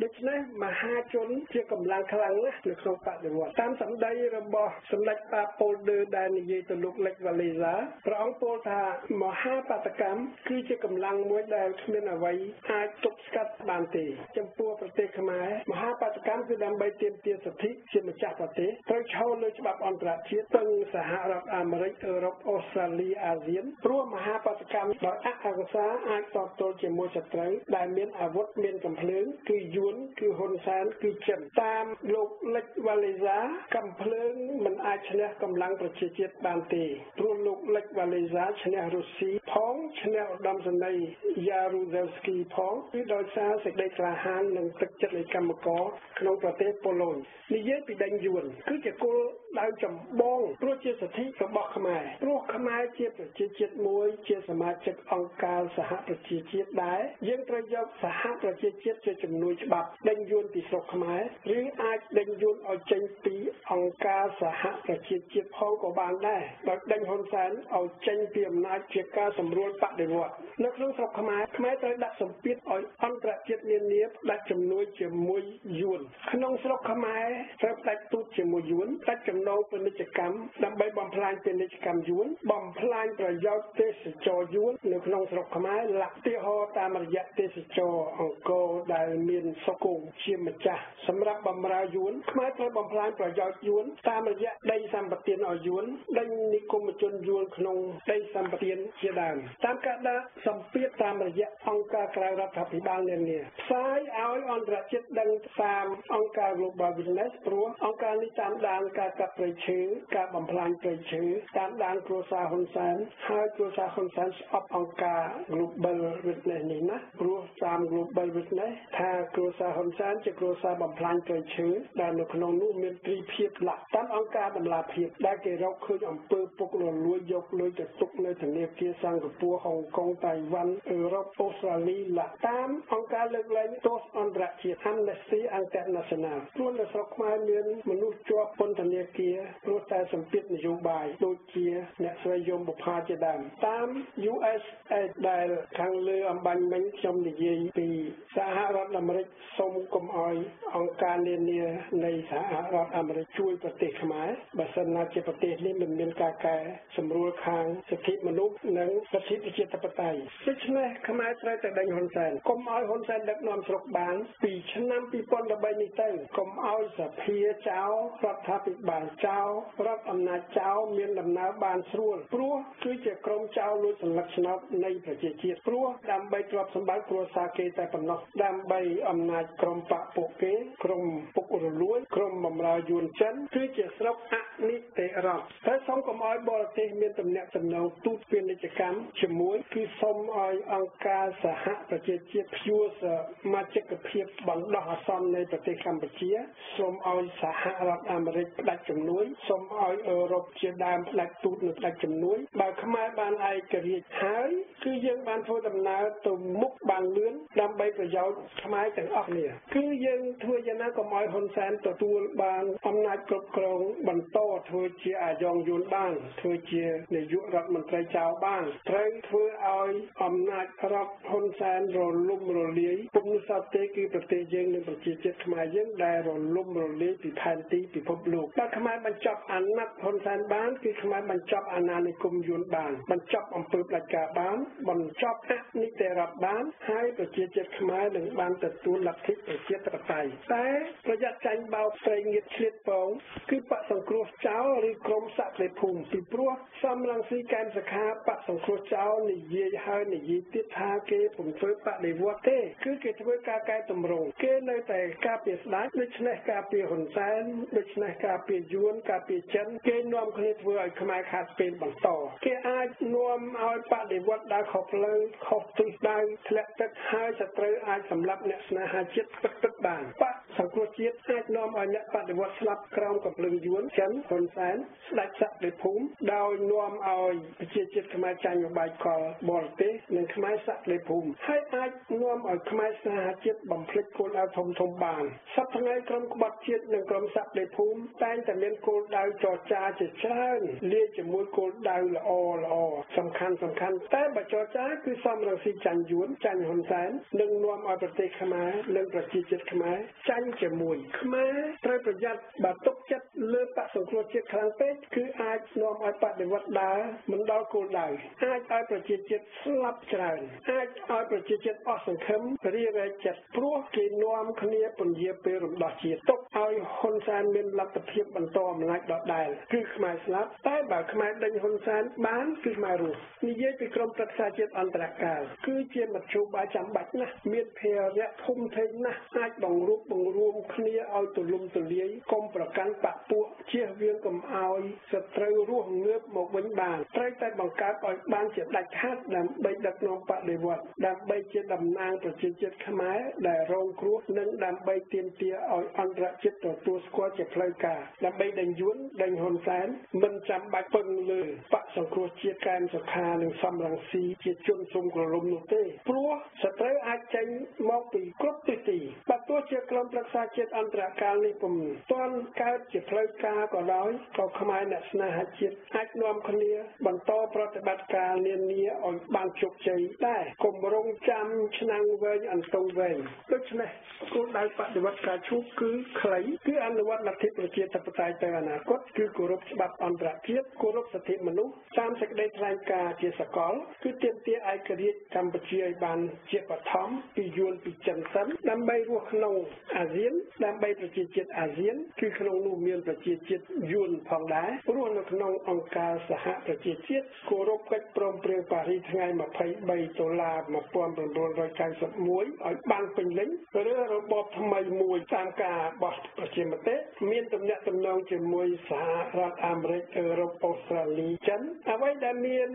ដូច្នេះមហាជនជាកម្លាំងខ្លាំងណាស់នៅក្នុងបដិវត្តតាមសម្ដីរបស់សម្ដេចតាប៉ូលឌឺដែលនិយាយទៅលោកលេចវ៉ាលីហ្សាព្រះអង្គពោលថាមហាបដកម្មគឺជាកម្លាំងមួយដែលគ្មានអ្វីអាចទប់ស្កាត់បានទេ ចំពោះប្រទេសខ្មែរមហាបដកម្មគឺដើម្បីទាមទារសិទ្ធិជាម្ចាស់ប្រទេសត្រូវឈរលើច្បាប់អន្តរជាតិទាំងសហរដ្ឋអាមេរិកអឺរ៉ុបអូស្ត្រាលីអាស៊ានព្រោះមហាបដកម្មដោយអហិង្សាអាចតបទល់ជាមួយសត្រូវដែលមានអាវុធមានកំភ្លើងគឺយួនគឺហ៊ុនសែនគឺចិនតាមលោកលិចវ៉ាលីសាកំភ្លើងមិនអាចឈ្នះកម្លាំងប្រជាជាតិបានទេព្រោះលោកលិចវ៉ាលីសាឈ្នះរុស្ស៊ីផងឈ្នះឧត្តមសេនីយ៍យ៉ារូហ្សេលស្គីផងគឺដោយសារសេចក្តីក្លាហាននិងទឹកចិត្តនៃកម្មករក្នុងប្រទេសប៉ូឡូញនិយាយពីដេញយួនគឺជាគោលដៅចម្បងព្រោះជាសិទ្ធិរបស់ខ្មែរព្រោះខ្មែរជាប្រជាជាតិមួយជាសមាជិកអង្គការសហប្រជាជាតិដែរយើងត្រូវយកសហប្រជាជាតិជាជំនួយច្បាប់ច្បាប់ដេញយួនពីស្រុកខ្មែរឬអាចដេញយួនឲ្យចេញពីអង្គការសហប្រជាជាតិផងក៏បានដែរដោយដេញហ៊ុនសែនឲ្យចេញពីអំណាចជាការសម្រួលបដិវត្តនៅក្នុងស្រុកខ្មែរខ្មែរត្រូវដាក់សម្ពាធឲ្យអន្តរជាតិនានាផ្ដាច់ជំនួយជាមួយយួនក្នុងស្រុកខ្មែរត្រូវផ្ដាច់ទូតជាមួយយួនផ្ដាច់ចំណូលពាណិជ្ជកម្មដើម្បីបំផ្លាញពាណិជ្ជកម្មយួនបំផ្លាញប្រយោជន៍ទេសចរយួននៅក្នុងស្រុកខ្មែរលក្ខទីហោតាមរយៈទេសចរអង្គរដែលមានសុគងជាម្ចាស់សម្រាប់បំរើយួនខ្មែរត្រូវបំផ្លាញប្រយោជន៍យួនតាមរយៈដីសម្បត្តិឲ្យយួនដេញនិគមជនយួនក្នុងដីសម្បត្តិជាដើមតាមការដាក់សម្ពាធតាមរយៈអង្គការក្រៅរដ្ឋាភិបាលនានាផ្សាយឲ្យអន្តរជាតិដឹងតាមអង្គការ Global Witness ព្រោះអង្គការនេះតាមដានការកាប់ព្រៃឈើការបំផ្លាញព្រៃឈើតាមដានគ្រួសារហ៊ុនសែនហើយគ្រួសារហ៊ុនសែនស្អប់អង្គការ Global Witness នេះណាព្រោះតាម Global Witness ថាគ្រួសារហ៊ុនសែនជាគ្រួសារបំផ្លាញព្រៃឈើដែលនៅក្នុងនោះមានទ្រីភាពលាក់តាមអង្គការតម្លាភាពដែលគេរកឃើញអំពើពុករលួយយកលុយទៅទុកនៅធនាគារសិង្ហបុរីហុងកុងតៃវ៉ាន់អឺរ៉ុបអូស្ត្រាលីលាក់តាមអង្គការលើកលែងទោសអន្តរជាតិ Amnesty International ព្រោះនៅស្រុកខ្មែរមានមនុស្សជាប់ពន្ធនាគារព្រោះតែសម្ពាធនយោបាយដូចជាអ្នកស្រីយមបុប្ផាជាដើមតាម USA ដែលខាងលើអំបញ្ញមិញខ្ញុំនិយាយពីសហរដ្ឋអាមេរិកសូមកុំឲ្យអង្គការនានានៃសហរដ្ឋអាមេរិកជួយប្រទេសខ្មែរបើសិនណាជាប្រទេសនេះមិនមានការកែសម្រួលខាងសិទ្ធិមនុស្សនិងសិទ្ធិប្រជាធិបតេយ្យដូច្នេះខ្មែរត្រូវតែដេញហ៊ុនសែនកុំឲ្យហ៊ុនសែនដឹកនាំស្រុកបានពីឆ្នាំ2013នេះទៅកុំឲ្យសភាចោលរដ្ឋាភិបាលចោលរដ្ឋអំណាចចោលមានដំណើរបានស្រួលព្រោះគឺជាក្រុមចោលលួចសន្លឹកឆ្នោតនៃប្រជាជាតិព្រោះដើម្បីទ្រព្យសម្បត្តិគ្រួសារគេតែប៉ុណ្ណោះដើម្បីអំណាចក្រុមបកពួកគេក្រុមពុករលួយក្រុមបំរើយួនចិនគឺជាស្រុកអនិតិរដ្ឋហើយសូមកុំឲ្យបរទេសមានទំនាក់ទំនងទូតពាណិជ្ជកម្មជាមួយគឺសូមឲ្យអង្គការសហប្រជាជាតិព្យួរសមាជិកភាពបណ្ដោះអាសន្ននៃប្រទេសកម្ពុជាសូមឲ្យសហរដ្ឋអាមេរិកផ្ដាច់ជំនួយសូមឲ្យអឺរ៉ុបជាដើមផ្ដាច់ទូតនិងផ្ដាច់ជំនួយបើខ្មែរបានឯករាជ្យហើយគឺយើងបានធ្វើដំណើរទៅមុខបានលឿនដើម្បីប្រយោជន៍ខ្មែរទាំងអស់គ្នាគឺយើងធ្វើយ៉ាងណាកុំឲ្យហ៊ុនសែនទទួលបានអំណាចគ្រប់គ្រងបន្តធ្វើជាអាយ៉ងយួនបានធ្វើជានាយករដ្ឋមន្ត្រីចៅបានត្រូវធ្វើឲ្យអំណាចរដ្ឋហ៊ុនសែនរលំរលាយពុំសតទេគឺប្រទេសយើងនិងប្រជាជាតិខ្មែរយើងដែលរលំរលាយពីផែនទីពិភពលោកបើខ្មែរបញ្ចប់អាណត្តិហ៊ុនសែនបានគឺខ្មែរបញ្ចប់អាណានិគមយួនបានបញ្ចប់អំពើផ្ដាច់ការបានបញ្ចប់អនិច្ចរដ្ឋបានហើយប្រជាជាតិខ្មែរនឹងបានទទួលលទ្ធិប្រជាធិបតេយ្យតែប្រយ័ត្នចាញ់បោកស្រីងៀតឆ្លៀតពងគឺបកសង្គ្រោះចោលឬក្រមសក្តិភូមិពីព្រោះសំរងស៊ីកែមសខាបកសង្គ្រោះចោលនិយាយហើយនិយាយទៀតថាគេពុំធ្វើបដិវត្តទេគឺគេធ្វើការកែតម្រង់គេនៅតែការពារស្ដេចដូច្នេះការពារហ៊ុនសែនដូច្នេះការពារយួនការពារចិនគេនាំគ្នាធ្វើឲ្យខ្មែរខាត់ពេលបន្តគេអាចនាំឲ្យបដិវត្តដើរខុសផ្លូវខុសទិសដៅធ្លាក់ទឹកហើយសត្រូវអាចសម្លាប់អ្នកស្នេហាជាតិពិតពិតបានបកសង្គ្រោះជាតិអាចនាំឲ្យអ្នកបដិវត្តស្លាប់ក្រោមកំភ្លើងយួនចិនហ៊ុនសែនស្ដេចសក្តិភូមិដោយនាំឲ្យប្រជាជាតិខ្មែរចាញ់របាយកលបរទេសនិងខ្មែរសក្តិភូមិហើយអាចនាំឲ្យខ្មែរស្នេហាជាតិបំភ្លេចគោលដៅធំធំបានសប្តាហ៍ថ្ងៃក្រុមក្បត់ជាតិនិងក្រុមសក្តិភូមិតែងតែមានគោលដៅចរចាជាច្រើនលាយជាមួយគោលដៅល្អល្អសំខាន់សំខាន់តែបើចរចាគឺសំរងស៊ីចាញ់យួនចាញ់ហ៊ុនសែននិងនាំឲ្យប្រទេសខ្មែរនិងប្រជាជាតិខ្មែរចាញ់ជាមួយខ្មែរត្រូវប្រយ័ត្នបើទុកចិត្តលើបកសង្គ្រោះជាតិខ្លាំងពេកគឺអាចនាំឲ្យបដិវត្តដើរមិនដល់គោលដៅអាចឲ្យប្រជាជាតិស្លាប់ច្រើនអាចឲ្យប្រជាជាតិអស់សង្ឃឹមរីរែកចិត្តព្រោះគេនាំគ្នាពន្យាពេលរំដោះជាតិទុកឲ្យហ៊ុនសែនមានលទ្ធភាពបន្តអំណាចដដែលគឺខ្មែរស្លាប់តែបើខ្មែរដេញហ៊ុនសែនបានគឺខ្មែររស់និយាយពីក្រមប្រឹក្សាជាតិអន្តរកាលគឺជាមធ្យោបាយចាំបាច់ណាស់មានភារៈធំធេងណាស់អាចបង្រួបបង្រួមគ្នាឲ្យទូលំទូលាយកុំប្រកាន់បពពួកជៀសវាងកុំឲ្យសត្រូវរស់ងើបមកវិញបានត្រូវតែបង្កើតឲ្យបានជាដាច់ខាតដើម្បីដឹកនាំបដិវត្តដើម្បីជាតំណាងប្រជាជាតិខ្មែរដែលរងគ្រោះនិងដើម្បីទាមទារឲ្យអន្តរជាតិទទួលស្គាល់ជាផ្លូវការដើម្បីដេញយួនដេញហ៊ុនសែនមិនចាំបាច់ពឹងលើបកសង្គ្រោះជាតិកែមសុខានិងសំរងស៊ីជាជនសុំក្រលុំនោះទេព្រោះសត្រូវអាចចេញមកពីគ្រប់ទិសទីបើទោះជាក្រុមប្រឹក្សាជាតិអន្តរកាលនេះពុំទាន់កើតជាផ្លូវការក៏ដោយក៏ខ្មែរអ្នកស្នេហាជាតិអាចនាំគ្នាបន្តប្រតិបត្តិការនានាឲ្យបានជោគជ័យដែរកុំរងចាំឆ្នាំងវែងអន្ទង់វែងដូច្នេះគោលដៅបដិវត្តការឈូកគឺខ្លីគឺអនុវត្តលទ្ធិប្រជាធិបតេយ្យទៅអនាគតគឺគោរពច្បាប់អន្តរជាតិគោរពសិទ្ធិមនុស្សតាមសេចក្តីថ្លែងការណ៍ជាសកល គឺទាមទារឯករាជ្យកម្ពុជាឲ្យបានជាបឋមពីយួនពីចិនសិនដើម្បីរស់ក្នុងអាស៊ានដើម្បីប្រជាជាតិអាស៊ានគឺក្នុងនោះមានប្រជាជាតិយួនផងដែររស់នៅក្នុងអង្គការសហប្រជាជាតិគោរពកិច្ចព្រមព្រៀងប៉ារីសថ្ងៃ23តុលា1991ឲ្យបានពេញលេញឬរបបថ្មីមួយតាមការបោះប្រជាមតិមានទំនាក់ទំនងជាមួយសហរដ្ឋអាមេរិកអឺរ៉ុបអូស្ត្រាលីចិនអ្វីដែលមាន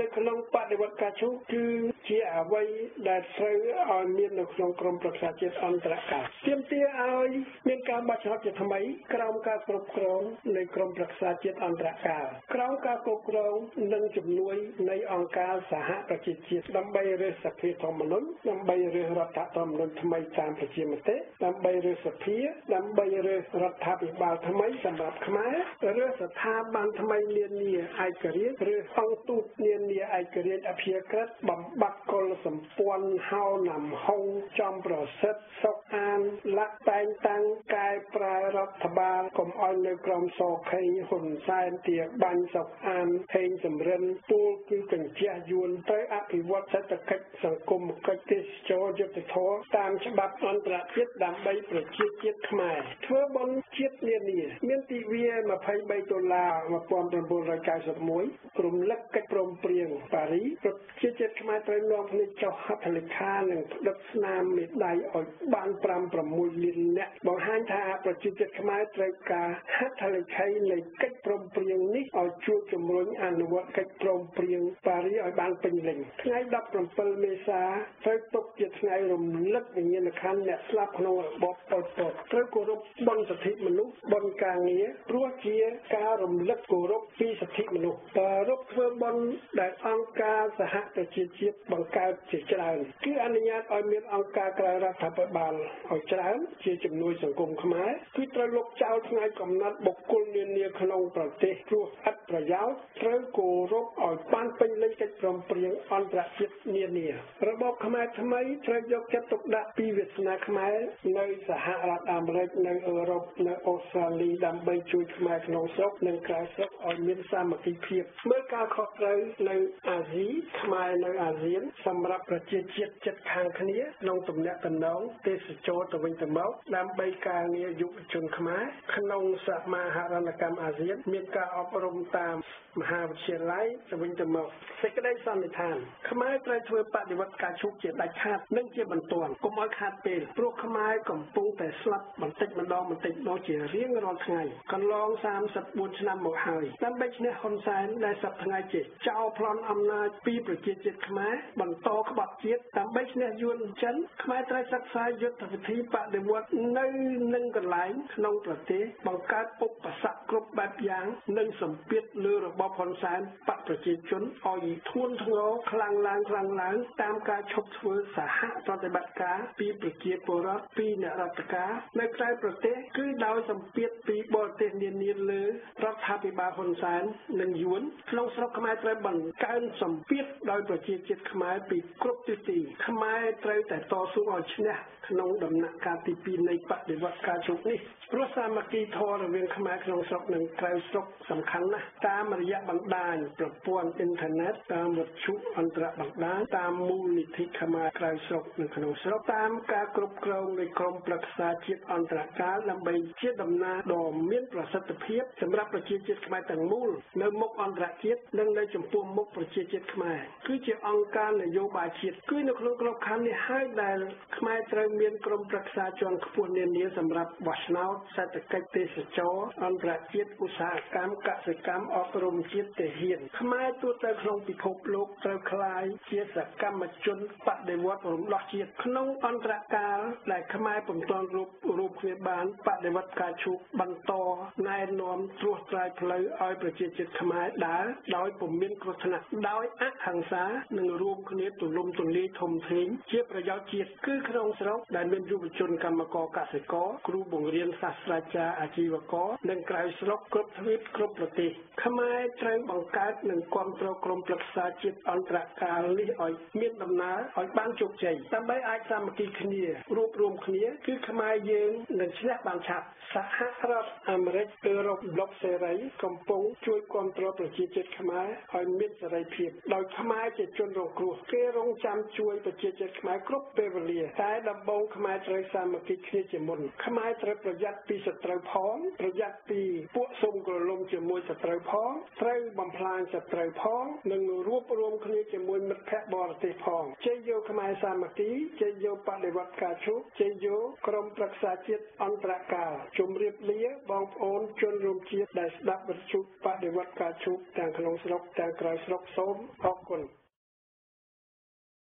នៅក្នុងបដិវត្តការឈូគឺជាអ្វីដែលត្រូវឲ្យមាននៅក្នុងក្រមប្រឹក្សាជាតិអន្តរកាលទាមទារឲ្យមានការបោះឆ្នោតជាថ្មីក្រោមការគ្រប់គ្រងនៃក្រមប្រឹក្សាជាតិអន្តរកាលក្រោមការគ្រប់គ្រងនិងជំនួយនៃអង្គការសហប្រជាជាតិដើម្បីរើសសភាធម្មនុញ្ញដើម្បីរើសរដ្ឋធម្មនុញ្ញថ្មីតាមប្រជាមតិដើម្បីរើសសភាដើម្បីរើសរដ្ឋាភិបាលថ្មីសម្រាប់ខ្មែររើសស្ថាប័នថ្មីនានាឯករាជ្យឬអង្គទូតនានាឯករាជ្យអភិក្រិតបំបត្តិកុលសម្ព័ន្ធហៅណាំហុងចំប្រសិទ្ធសុកអានលាក់តែងតាំងកែប្រែរដ្ឋបាលកុំឲ្យនៅក្រមសខេហ៊ុនសែនទាបាញ់សុកអានហេងសំរិនពូលគឺកញ្ជះយួនទៅអភិវឌ្ឍសេដ្ឋកិច្ចសង្គមកិច្ចទេសចរយុទ្ធធរតាមច្បាប់អន្តរជាតិដើម្បីប្រជាជាតិខ្មែរធ្វើបុណ្យជាតិនានាមានទិវា23ដុល្លារ1991រំលឹកកិច្ចព្រមព្រៀងប៉ារីប្រជាជាតិខ្មែរត្រូវនាំគ្នាចុះហត្ថលេខានិងផ្ដិតស្នាមមេដៃឲ្យបាន5 6លាននាក់បង្ហាញថាប្រជាជាតិខ្មែរត្រូវការហត្ថលេខីនៃកិច្ចព្រមព្រៀងនេះឲ្យជួយជំរុញអនុវត្តកិច្ចព្រមព្រៀងប៉ារីឲ្យបានពេញលេញថ្ងៃ17មេសាត្រូវទុកជាថ្ងៃរំលឹកវិញ្ញាណក្ខន្ធអ្នកស្លាប់ក្នុងរបបប៉ុលពតត្រូវគោរពបនសិទ្ធិមនុស្សបនការងារព្រោះជាការរំលឹកគោរពពីសិទ្ធិមនុស្សប្រារព្ធធ្វើបនដែលអង្គការសហប្រជាជាតិបង្កើតជាច្រើនគឺអនុញ្ញាតឲ្យមានអង្គការក្រៅរដ្ឋាភិបាលឲ្យច្រើនជាជំនួយសង្គមខ្មែរគឺត្រូវលុបចោលថ្ងៃកំណត់បុគ្គលនានាក្នុងប្រទេសព្រោះឥតប្រយោជន៍ត្រូវគោរពឲ្យបានពេញលេញកិច្ចព្រមព្រៀងអន្តរជាតិនានារបបខ្មែរថ្មីត្រូវយកចិត្តទុកដាក់ពីវាសនាខ្មែរនៅសហរដ្ឋអាមេរិកនៅអឺរ៉ុបនៅអូស្ត្រាលីដើម្បីជួយខ្មែរក្នុងស្រុកនិងក្រៅស្រុកឲ្យមានសាមគ្គីភាពមើលការខុសត្រូវនៅអាស៊ីខ្មែរនៅអាស៊ានសម្រាប់ប្រជាជាតិចិត្តខាងគ្នាក្នុងទំនាក់ទំនងទេសចរទៅវិញទៅមកដើម្បីការងារយុវជនខ្មែរក្នុងសមាហរណកម្មអាស៊ាន មានការអប់រំតាមមហាវិទ្យាល័យទៅវិញទៅមកសេចក្តីសន្និដ្ឋានខ្មែរត្រូវធ្វើបដិវត្តការឈូកជាដាច់ខាតនិងជាបន្ទាន់កុំឲ្យខាតពេលព្រោះខ្មែរកំពុងតែស្លាប់បន្តិចម្ដងបន្តិចម្ដងជារៀងរាល់ថ្ងៃកន្លង34ឆ្នាំមកហើយដើម្បីឈ្នះហ៊ុនសែនដែលសប្តាហ៍ថ្ងៃជាចោលប្លន់អំណាចពីប្រជាជាតិខ្មែរបន្តក្បត់ជាតិដើម្បីឈ្នះយួនចិនខ្មែរត្រូវសិក្សាយុទ្ធវិធីបដិវត្តនៅនឹងកន្លែងក្នុងប្រទេសបង្កើតឧបសគ្គគ្រប់បែបយ៉ាងនិងសម្ពាធលើរបបហ៊ុនសែនបកប្រជាជនឲ្យធួនធ្ងរខ្លាំងឡើងខ្លាំងឡើងតាមការឈប់ធ្វើសហប្រតិបត្តិការពីប្រជាពលរដ្ឋពីអ្នករដ្ឋការនៅក្រៅប្រទេសគឺដោយសម្ពាធពីបរទេសនានាលើរដ្ឋាភិបាលហ៊ុនសែននិងយួនក្នុងស្រុកខ្មែរត្រូវបង្កើនសម្ពាធដោយប្រជាជាតិខ្មែរពីគ្រប់ទិសទីខ្មែរត្រូវតែតស៊ូឲ្យឈ្នះ ក្នុងដំណាក់កាលទី2នៃបដិវត្តការជោគនេះព្រោះសាមគ្គីធម៌រវាងខ្មែរក្នុងស្រុកនិងក្រៅស្រុកសំខាន់ណាស់តាមរយៈបណ្ដាញប្រព័ន្ធអ៊ីនធឺណិតតាមវិទ្យុអន្តរបណ្ដាញតាមមូលនិធិខ្មែរក្រៅស្រុកនិងក្នុងស្រុកតាមការគ្រប់គ្រងនៃក្រមប្រឹក្សាជាតិអន្តរកាលដើម្បីជាដំណើរដ៏មានប្រសិទ្ធភាពសម្រាប់ប្រជាជាតិខ្មែរទាំងមូលនៅមុខអន្តរជាតិនិងនៅចំពោះមុខប្រជាជាតិខ្មែរគឺជាអង្គការនយោបាយជាតិគឺនៅក្នុងក្របខ័ណ្ឌនេះហើយដែលខ្មែរត្រូវមានក្រមប្រឹក្សាជាន់ខ្ពស់នានាសម្រាប់បោះឆ្នោតតសេដ្ឋកិច្ចទេសចរអន្តរជាតិឧស្សាហកម្មកសិកម្មអប់រំជាតិទាហានខ្មែរទូទៅក្នុងពិភពលោកត្រូវក្លាយជាសកម្មជនបដិវត្តរំដោះជាតិក្នុងអន្តរកាលដែលខ្មែរពុំទាន់រូបរូបគ្នាបានបដិវត្តការឈូកបន្តណែនាំត្រួសត្រាយផ្លូវឲ្យប្រជាជាតិខ្មែរដើរដោយពុំមានគ្រោះថ្នាក់ដោយអហិង្សានិងរួមគ្នាទូលំទូលាយធំធេងជាប្រយោជន៍ជាតិគឺក្នុងស្រុកដែលមានយុវជនកម្មករកសិករគ្រូបង្រៀនសាស្ត្រាចារ្យអាជីវករនិងក្រៅស្រុកគ្រប់ទ្វីបគ្រប់ប្រទេសខ្មែរត្រូវបង្កើតនិងគ្រប់គ្រងក្រុមប្រឹក្សាជាតិអន្តរកាលនេះឲ្យមានដំណើរឲ្យបានជោគជ័យដើម្បីអាចសាមគ្គីគ្នារួបរวมគ្នាគឺខ្មែរយើងនឹងឈ្នះបានឆាប់សហរដ្ឋអាមេរិកអឺរ៉ុបប្លុកសេរីកំពុងជួយគ្រប់គ្រងប្រជាជាតិខ្មែរឲ្យមានសេរីភាពដោយខ្មែរជាជនរងគ្រោះគេរងចាំជួយប្រជាជាតិខ្មែរគ្រប់ពេលវេលាតែដំបូងខ្មែរត្រូវសាមគ្គីគ្នាជាមុនខ្មែរត្រូវប្រយ័ត្នពីសត្រូវផងប្រយ័ត្នពីពួកសុំក្រឡុំជាមួយសត្រូវផងត្រូវបំផ្លាញសត្រូវផងនិងរួបរวมគ្នាជាមួយមិត្តភ័ក្តិបរទេសផងជ័យយោខ្មែរសាមគ្គីជ័យយោបដិវត្តការជោគជ័យយោក្រមប្រឹក្សាជាតិអន្តរកាលជម្រាបលាបងប្អូនជនរួមជាតិដែលស្ដាប់វិទ្យុបដិវត្តការជោគទាំងក្នុងស្រុកទាំងក្រៅស្រុកសូមអរគុណ